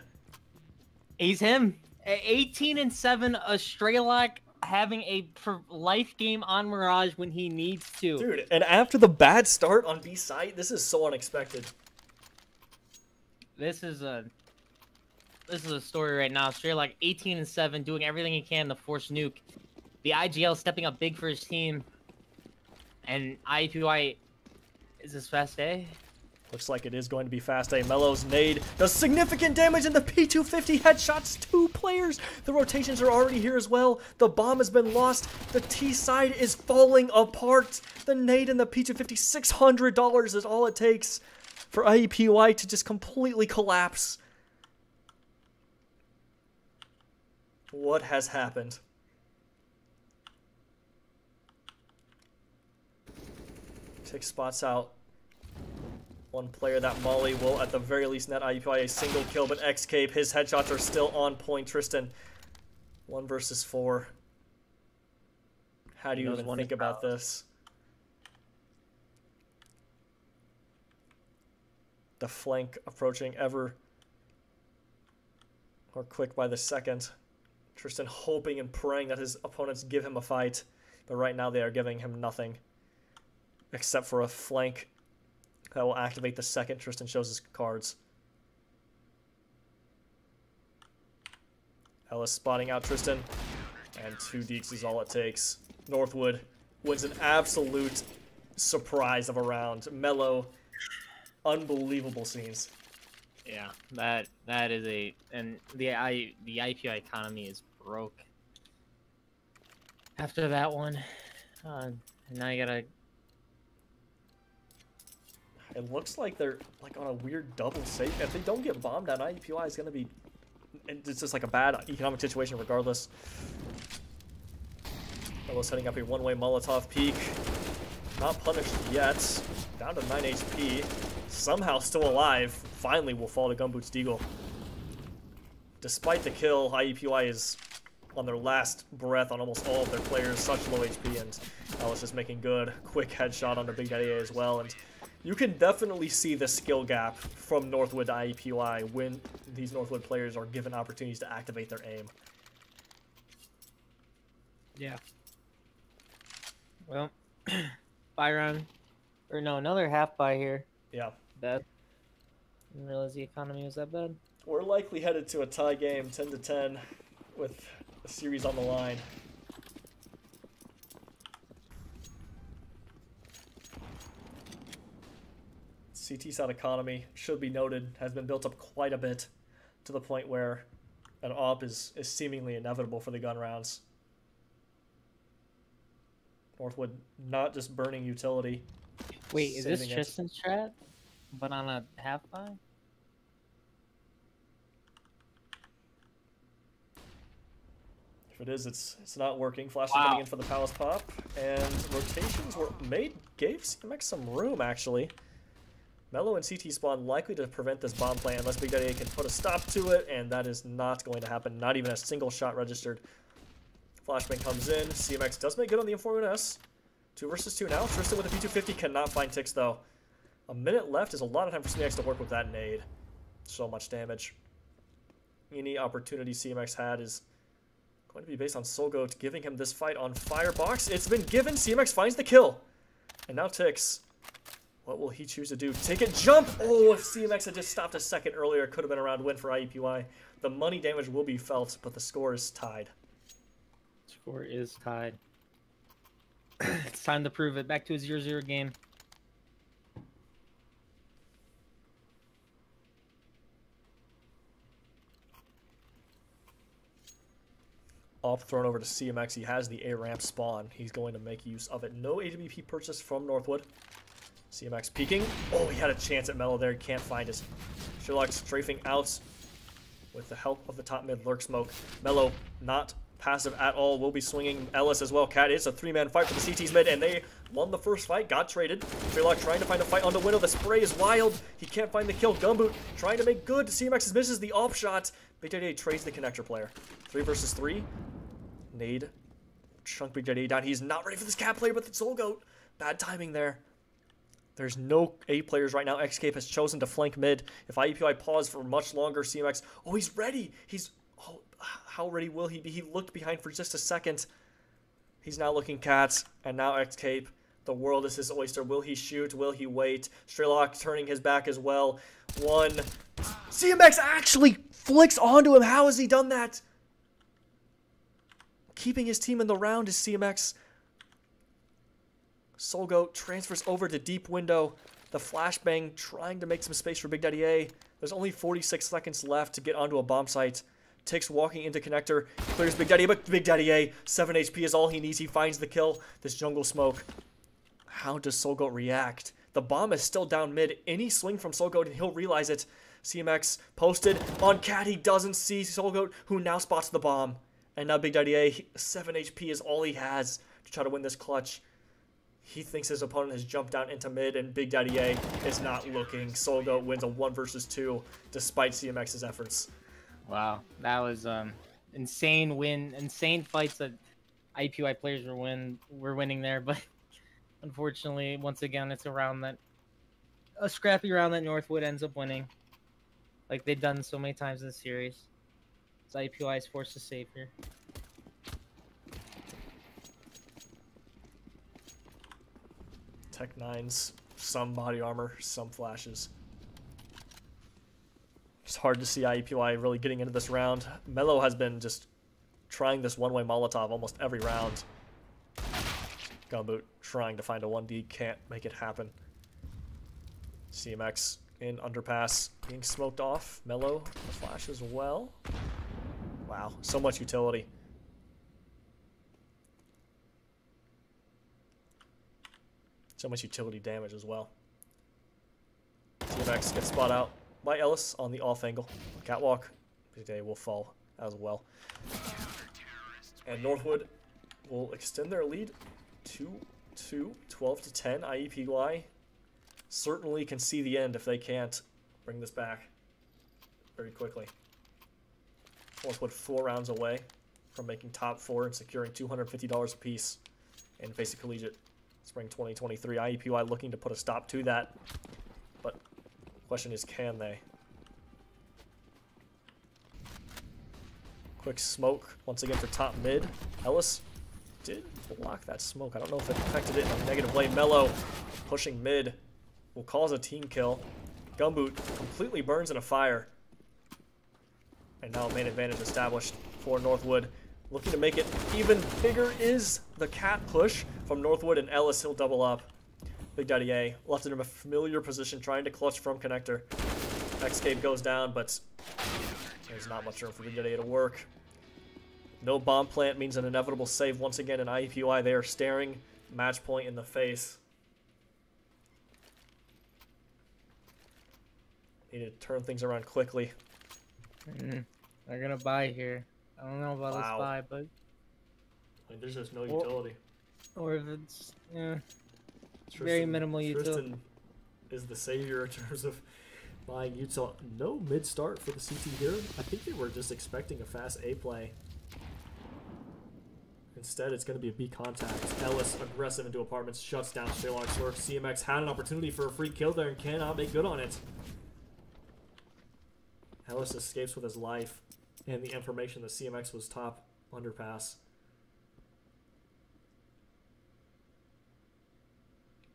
He's him. 18 and 7, a Strelok having a life game on Mirage when he needs to. Dude, and after the bad start on B site, this is so unexpected. This is a this is a story right now. Strelok 18 and 7, doing everything he can to force nuke. The IGL stepping up big for his team. And IUPUI is this fast A? Looks like it is going to be fast A. Mello's nade does significant damage, and the P250 headshots two players. The rotations are already here as well. The bomb has been lost. The T side is falling apart. The nade and the P250, $600 is all it takes for IUPUI to just completely collapse. What has happened? Six spots out. One player, that Molly, will at the very least net IUPUI a single kill, but Xcape, his headshots are still on point. Tristan, one versus four. How do you even think about this? The flank approaching ever more quick by the second. Tristan hoping and praying that his opponents give him a fight, but right now they are giving him nothing except for a flank that will activate the second Tristan shows his cards. Ellis spotting out Tristan, and two deeks is all it takes. Northwood wins an absolute surprise of a round. Mello, unbelievable scenes. Yeah, that that is a and the I the IUPUI economy is broke. After that one, uh, now you gotta It looks like they're like on a weird double safe. If they don't get bombed out, IUPUI is going to be. It's just like a bad economic situation regardless. Ellis setting up a one-way Molotov peak. Not punished yet. Down to 9 HP. Somehow still alive. Finally will fall to Gumboot's Deagle. Despite the kill, IUPUI is on their last breath on almost all of their players. Such low HP, and Ellis is making good. Quick headshot on the Big Daddy A as well, and you can definitely see the skill gap from Northwood to IUPUI when these Northwood players are given opportunities to activate their aim. Yeah. Well, buy round, or no, another half buy here. Yeah. Bad. Didn't realize the economy was that bad. We're likely headed to a tie game, 10 to 10, with a series on the line. CT side economy should be noted has been built up quite a bit to the point where an op is, is seemingly inevitable for the gun rounds. Northwood not just burning utility. Wait, is this saving it. Tristan's strat? But on a half buy? If it is, it's it's not working. Flash is Wow. coming in for the palace pop, and rotations were made gave CMX some room actually. Mello and CT spawn likely to prevent this bomb plan unless Big Daddy can put a stop to it, and that is not going to happen. Not even a single shot registered. Flashbang comes in. CMX does make good on the Informant S. Two versus two now. Tristan with a P250 cannot find Tix though. A minute left is a lot of time for CMX to work with that nade. So much damage. Any opportunity CMX had is going to be based on Solgoat giving him this fight on Firebox. It's been given. CMX finds the kill. And now Tix. What will he choose to do? Take it, jump! Oh, if CMX had just stopped a second earlier, it could have been a round win for IUPUI. The money damage will be felt, but the score is tied. Score is tied. it's time to prove it. Back to a 0-0 game. Off thrown over to CMX. He has the A ramp spawn. He's going to make use of it. No AWP purchase from Northwood. CMX peeking. Oh, he had a chance at Mello there. He can't find us. Strelok strafing out with the help of the top mid lurk smoke. Mello not passive at all. Will be swinging Ellis as well. Cat is a three-man fight for the CT's mid, and they won the first fight. Got traded. Strelok trying to find a fight on the window. The spray is wild. He can't find the kill. Gumboot trying to make good. CMX misses the off shot. Big Daddy trades the connector player. Three versus three. Nade. Chunk Big Daddy down. He's not ready for this cat player, but the Soul Goat. Bad timing there. There's no A players right now. Xcape has chosen to flank mid. If IUPUI pause for much longer, CMX. Oh, he's ready. He's. Oh, how ready will he be? He looked behind for just a second. He's now looking cats, and now Xcape. The world is his oyster. Will he shoot? Will he wait? Strelok turning his back as well. One. CMX actually flicks onto him. How has he done that? Keeping his team in the round is CMX. Solgoat transfers over to deep window. The flashbang trying to make some space for Big Daddy A. There's only 46 seconds left to get onto a bomb site. Tix walking into connector, clears Big Daddy, but Big Daddy A, 7 HP is all he needs. He finds the kill. This jungle smoke. How does Solgoat react? The bomb is still down mid. Any swing from Solgoat and he'll realize it. CMX posted on Cat. He doesn't see Solgoat, who now spots the bomb. And now Big Daddy A, 7 HP is all he has to try to win this clutch. He thinks his opponent has jumped down into mid, and Big Daddy A is not looking. Solgoat wins a 1 versus 2 despite CMX's efforts. Wow, that was um insane win, insane fights that IUPUI players were win were winning there, but unfortunately, once again, it's a round that a scrappy round that Northwood ends up winning, like they've done so many times in the series. So IUPUI is forced to save here. Tec-9s, some body armor, some flashes. It's hard to see IUPUI really getting into this round. Mello has been just trying this one-way Molotov almost every round. Gumboot trying to find a 1D, can't make it happen. CMX in underpass being smoked off. Mello, the flash as well. Wow, so much utility. So much utility damage as well. CMX gets spot out by Ellis on the off angle. Catwalk. Today will fall as well. And Northwood will extend their lead to 2, 12 to 10. IUPUI certainly can see the end if they can't bring this back very quickly. Northwood four rounds away from making top four and securing $250 apiece in FACEIT Collegiate Spring 2023. IUPUI looking to put a stop to that, but question is can they? Quick smoke once again for top mid. Ellis did block that smoke. I don't know if it affected it in a negative way. Mello pushing mid will cause a team kill. Gumboot completely burns in a fire. And now main advantage established for Northwood. Looking to make it even bigger is the cat push from Northwood and Ellis. He'll double up. Big Daddy A left in a familiar position, trying to clutch from connector. Xcape goes down, but there's not much room for Big Daddy A to work. No bomb plant means an inevitable save once again in IUPUI. They are staring match point in the face. Need to turn things around quickly. Mm, they're gonna buy here. I don't know about Wow. this buy, but Like, there's just no utility. Or if it's yeah. Very minimal utility. Tristan is the savior in terms of buying Utah. No mid start for the CT here. I think they were just expecting a fast A play. Instead, it's going to be a B contact. Ellis aggressive into apartments, shuts down Strelok's work. CMX had an opportunity for a free kill there and cannot make good on it. Ellis escapes with his life and the information that CMX was top underpass.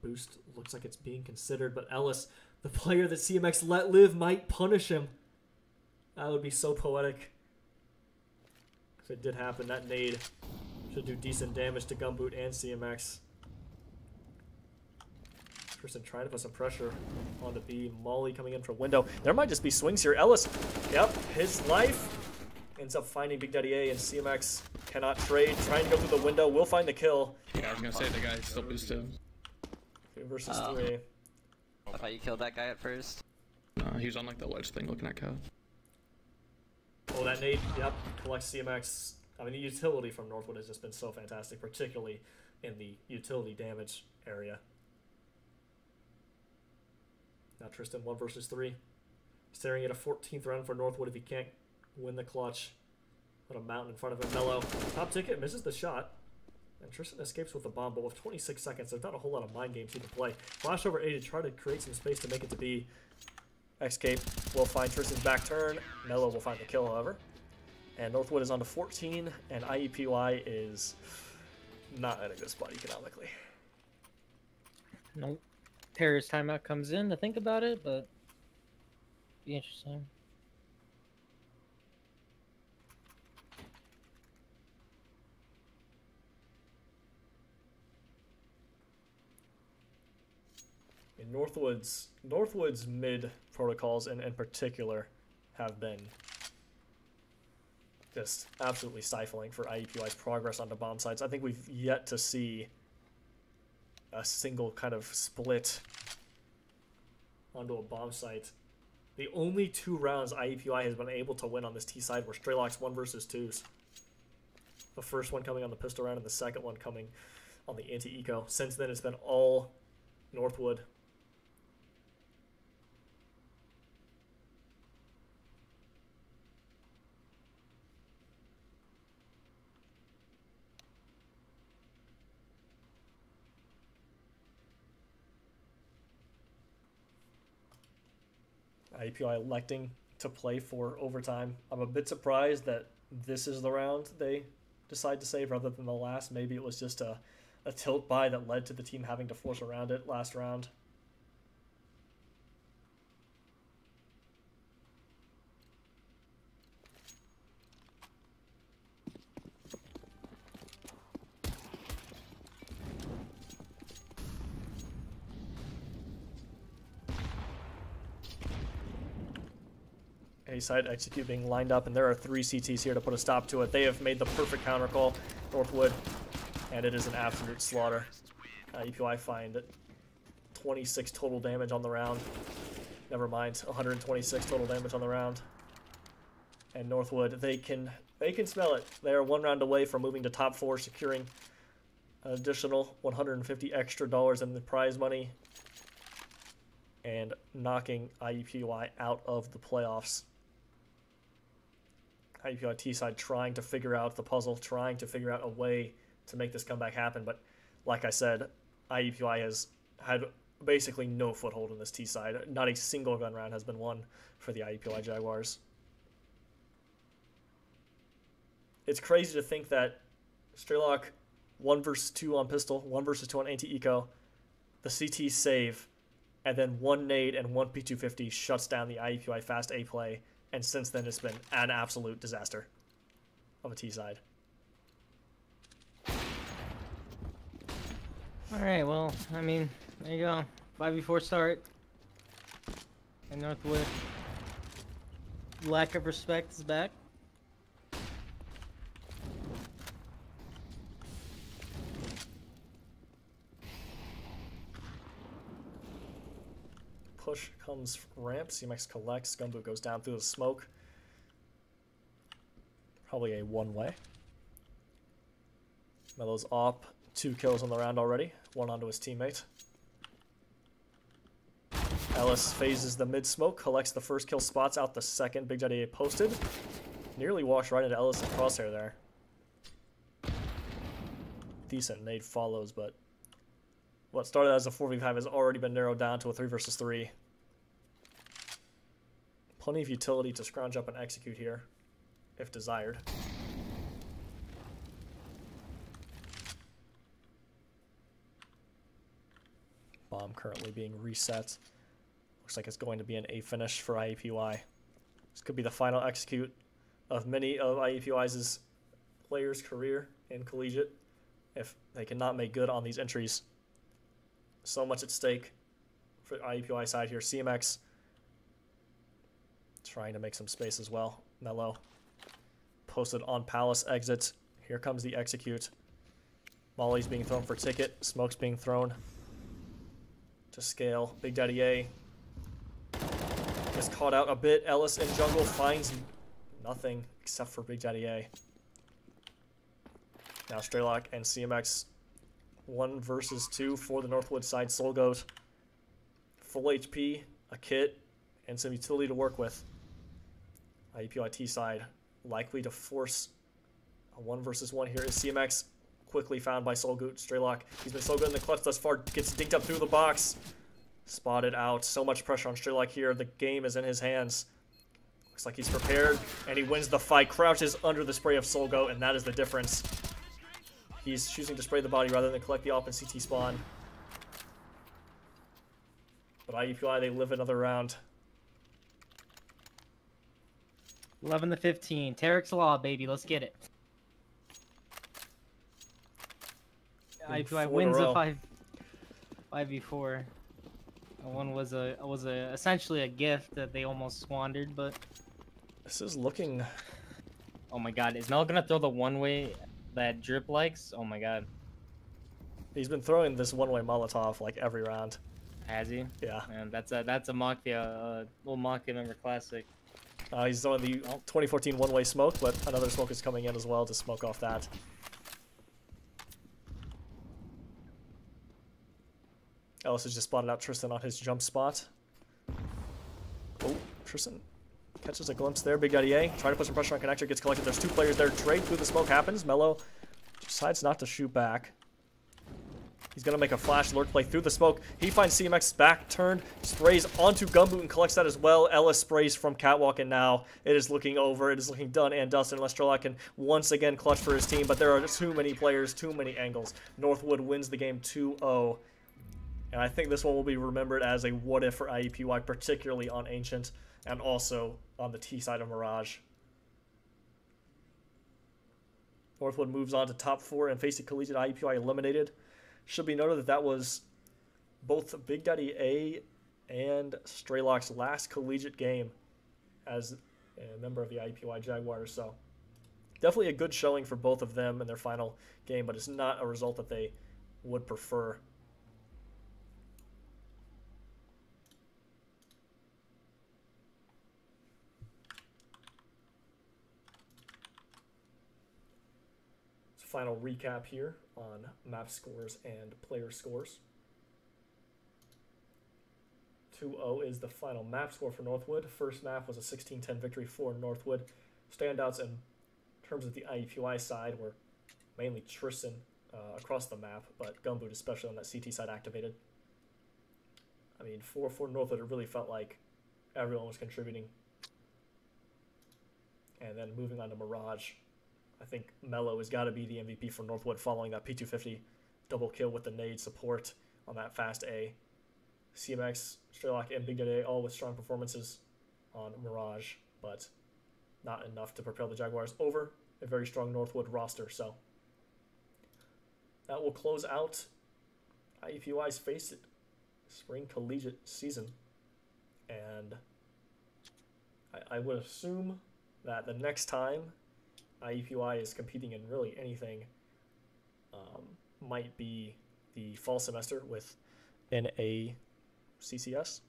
Boost looks like it's being considered, but Ellis, the player that CMX let live, might punish him. That would be so poetic. If it did happen, that nade should do decent damage to Gumboot and CMX. Tristan trying to put some pressure on the B. Molly coming in from window. There might just be swings here. Ellis, yep, his life ends up finding Big Daddy A and CMX cannot trade. Trying to go through the window, will find the kill. Yeah, I was gonna say the guy still boosted. Two versus Oh. three. I thought you killed that guy at first. Uh, he was on like the ledge thing looking at Kev. Oh, that nade, yep, collects CMX. I mean, the utility from Northwood has just been so fantastic, particularly in the utility damage area. Now Tristan, one versus three. Staring at a 14th round for Northwood if he can't win the clutch. Put a mountain in front of him. Mello, top ticket, misses the shot. And Tristan escapes with the bomb, but with 26 seconds, there's not a whole lot of mind games he can play. Flash over A to try to create some space to make it to B. Xcape will find Tristan's back turn. Mello will find the kill, however. And Northwood is on to 14, and IUPUI is not in a good spot economically. Nope. Paris timeout comes in to think about it, but be interesting. Northwood's Northwood's mid protocols in, in particular have been just absolutely stifling for IUPUI's progress onto bomb sites. I think we've yet to see a single kind of split onto a bomb site. The only two rounds IUPUI has been able to win on this T side were Strelok's one versus twos. The first one coming on the pistol round and the second one coming on the anti-eco. Since then, it's been all Northwood. IUPUI electing to play for overtime. I'm a bit surprised that this is the round they decide to save rather than the last. Maybe it was just a, a tilt by that led to the team having to force around it last round. Side execute being lined up, and there are three CTs here to put a stop to it. They have made the perfect counter call, Northwood, and it is an absolute slaughter. Uh, EPY find 26 total damage on the round. Never mind, 126 total damage on the round. And Northwood, they can they can smell it. They are one round away from moving to top four, securing additional 150 extra dollars in the prize money and knocking IUPUI out of the playoffs. IUPUI T side trying to figure out the puzzle, trying to figure out a way to make this comeback happen. But like I said, IUPUI has had basically no foothold in this T side. Not a single gun round has been won for the IUPUI Jaguars. It's crazy to think that Strelok one versus two on pistol, one versus two on anti-eco, the CT save, and then one nade and one P250 shuts down the IUPUI fast A play, and since then it's been an absolute disaster of a T side. All right, well, I mean, there you go. 5v4 start. And Northwood. Lack of respect is back. Push comes ramp, CMX collects, Gumboot goes down through the smoke. Probably a one way. Mello's op, two kills on the round already, one onto his teammate. Ellis phases the mid smoke, collects the first kill spots out the second. Big Daddy posted. Nearly walks right into Ellis Crosshair there. Decent nade follows, but what started as a 4v5 has already been narrowed down to a 3 versus 3. Plenty of utility to scrounge up and execute here, if desired. Bomb currently being reset. Looks like it's going to be an A finish for IUPUI. This could be the final execute of many of IUPUI's players' career in collegiate if they cannot make good on these entries. So much at stake for IUPUI side here. CMX trying to make some space as well. Mello posted on Palace exit. Here comes the execute. Molly's being thrown for ticket. Smoke's being thrown to scale. Big Daddy A is caught out a bit. Ellis in jungle finds nothing except for Big Daddy A. Now Strelok and CMX one versus two for the Northwood side. Soul full HP, a kit, and some utility to work with. IUPUI T side likely to force a one versus one here is CMX quickly found by Soul Goat Strelok. He's been so good in the clutch thus far. Gets dinked up through the box. Spotted out. So much pressure on Strelok here. The game is in his hands. Looks like he's prepared, and he wins the fight. Crouches under the spray of Soul Goat, and that is the difference. He's choosing to spray the body rather than collect the op and CT spawn. But IUPUI, they live another round. 11 to 15. Tarek's Law, baby. Let's get it. In IUPUI four a wins a 5 5v4. One was a was a essentially a gift that they almost squandered, but This is looking. oh my god, is Mel gonna throw the one way that Drip likes? Oh my god, He's been throwing this one-way Molotov like every round. has he? Yeah. Man, that's a that's a Mafia, uh, little Mafia member classic. Uh, he's throwing the 2014 one-way smoke, but another smoke is coming in as well to smoke off that. Ellis has just spotted out Tristan on his jump spot. Oh, Tristan catches a glimpse there. Big Daddy trying to put some pressure on connector. Gets collected. There's two players there. Trade through the smoke happens. Mello decides not to shoot back. He's gonna make a flash lurk play through the smoke. He finds CMX back turned, sprays onto Gumboot and collects that as well. Ellis sprays from Catwalk, and now it is looking over. It is looking done and dusted unless Strelok can once again clutch for his team. But there are too many players, too many angles. Northwood wins the game 2-0. And I think this one will be remembered as a what if for IUPUI, particularly on Ancient and also on the T side of Mirage. Northwood moves on to top four and facing Collegiate IUPUI eliminated. Should be noted that that was both Big Daddy A and Strelok's last collegiate game as a member of the IUPUI Jaguars. So definitely a good showing for both of them in their final game, but it's not a result that they would prefer. Final recap here on map scores and player scores. 2-0 is the final map score for Northwood. First map was a 16-10 victory for Northwood. Standouts in terms of the IUPUI side were mainly Tristan uh, across the map, but Gumboot especially on that CT side activated. I mean, for, for Northwood, it really felt like everyone was contributing. And then moving on to Mirage, I think Mello has got to be the MVP for Northwood following that P250 double kill with the nade support on that fast A. CMX, Strelok, and Big Daddy all with strong performances on Mirage, but not enough to propel the Jaguars over a very strong Northwood roster. So that will close out IUPUI's FACEIT Spring Collegiate season. And I, I would assume that the next time IUPUI is competing in really anything um, might be the fall semester with an A CCS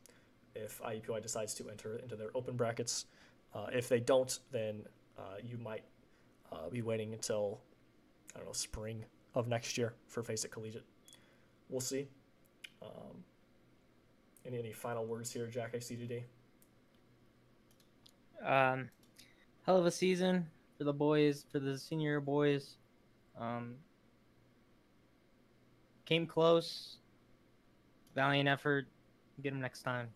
if IUPUI decides to enter into their open brackets. Uh, if they don't, then uh, you might uh, be waiting until, I don't know, spring of next year for FACEIT Collegiate. We'll see. Um, any, any final words here, Jack? I see today. Um, hell of a season for the boys, for the senior boys. Um, came close. Valiant effort. Get them next time.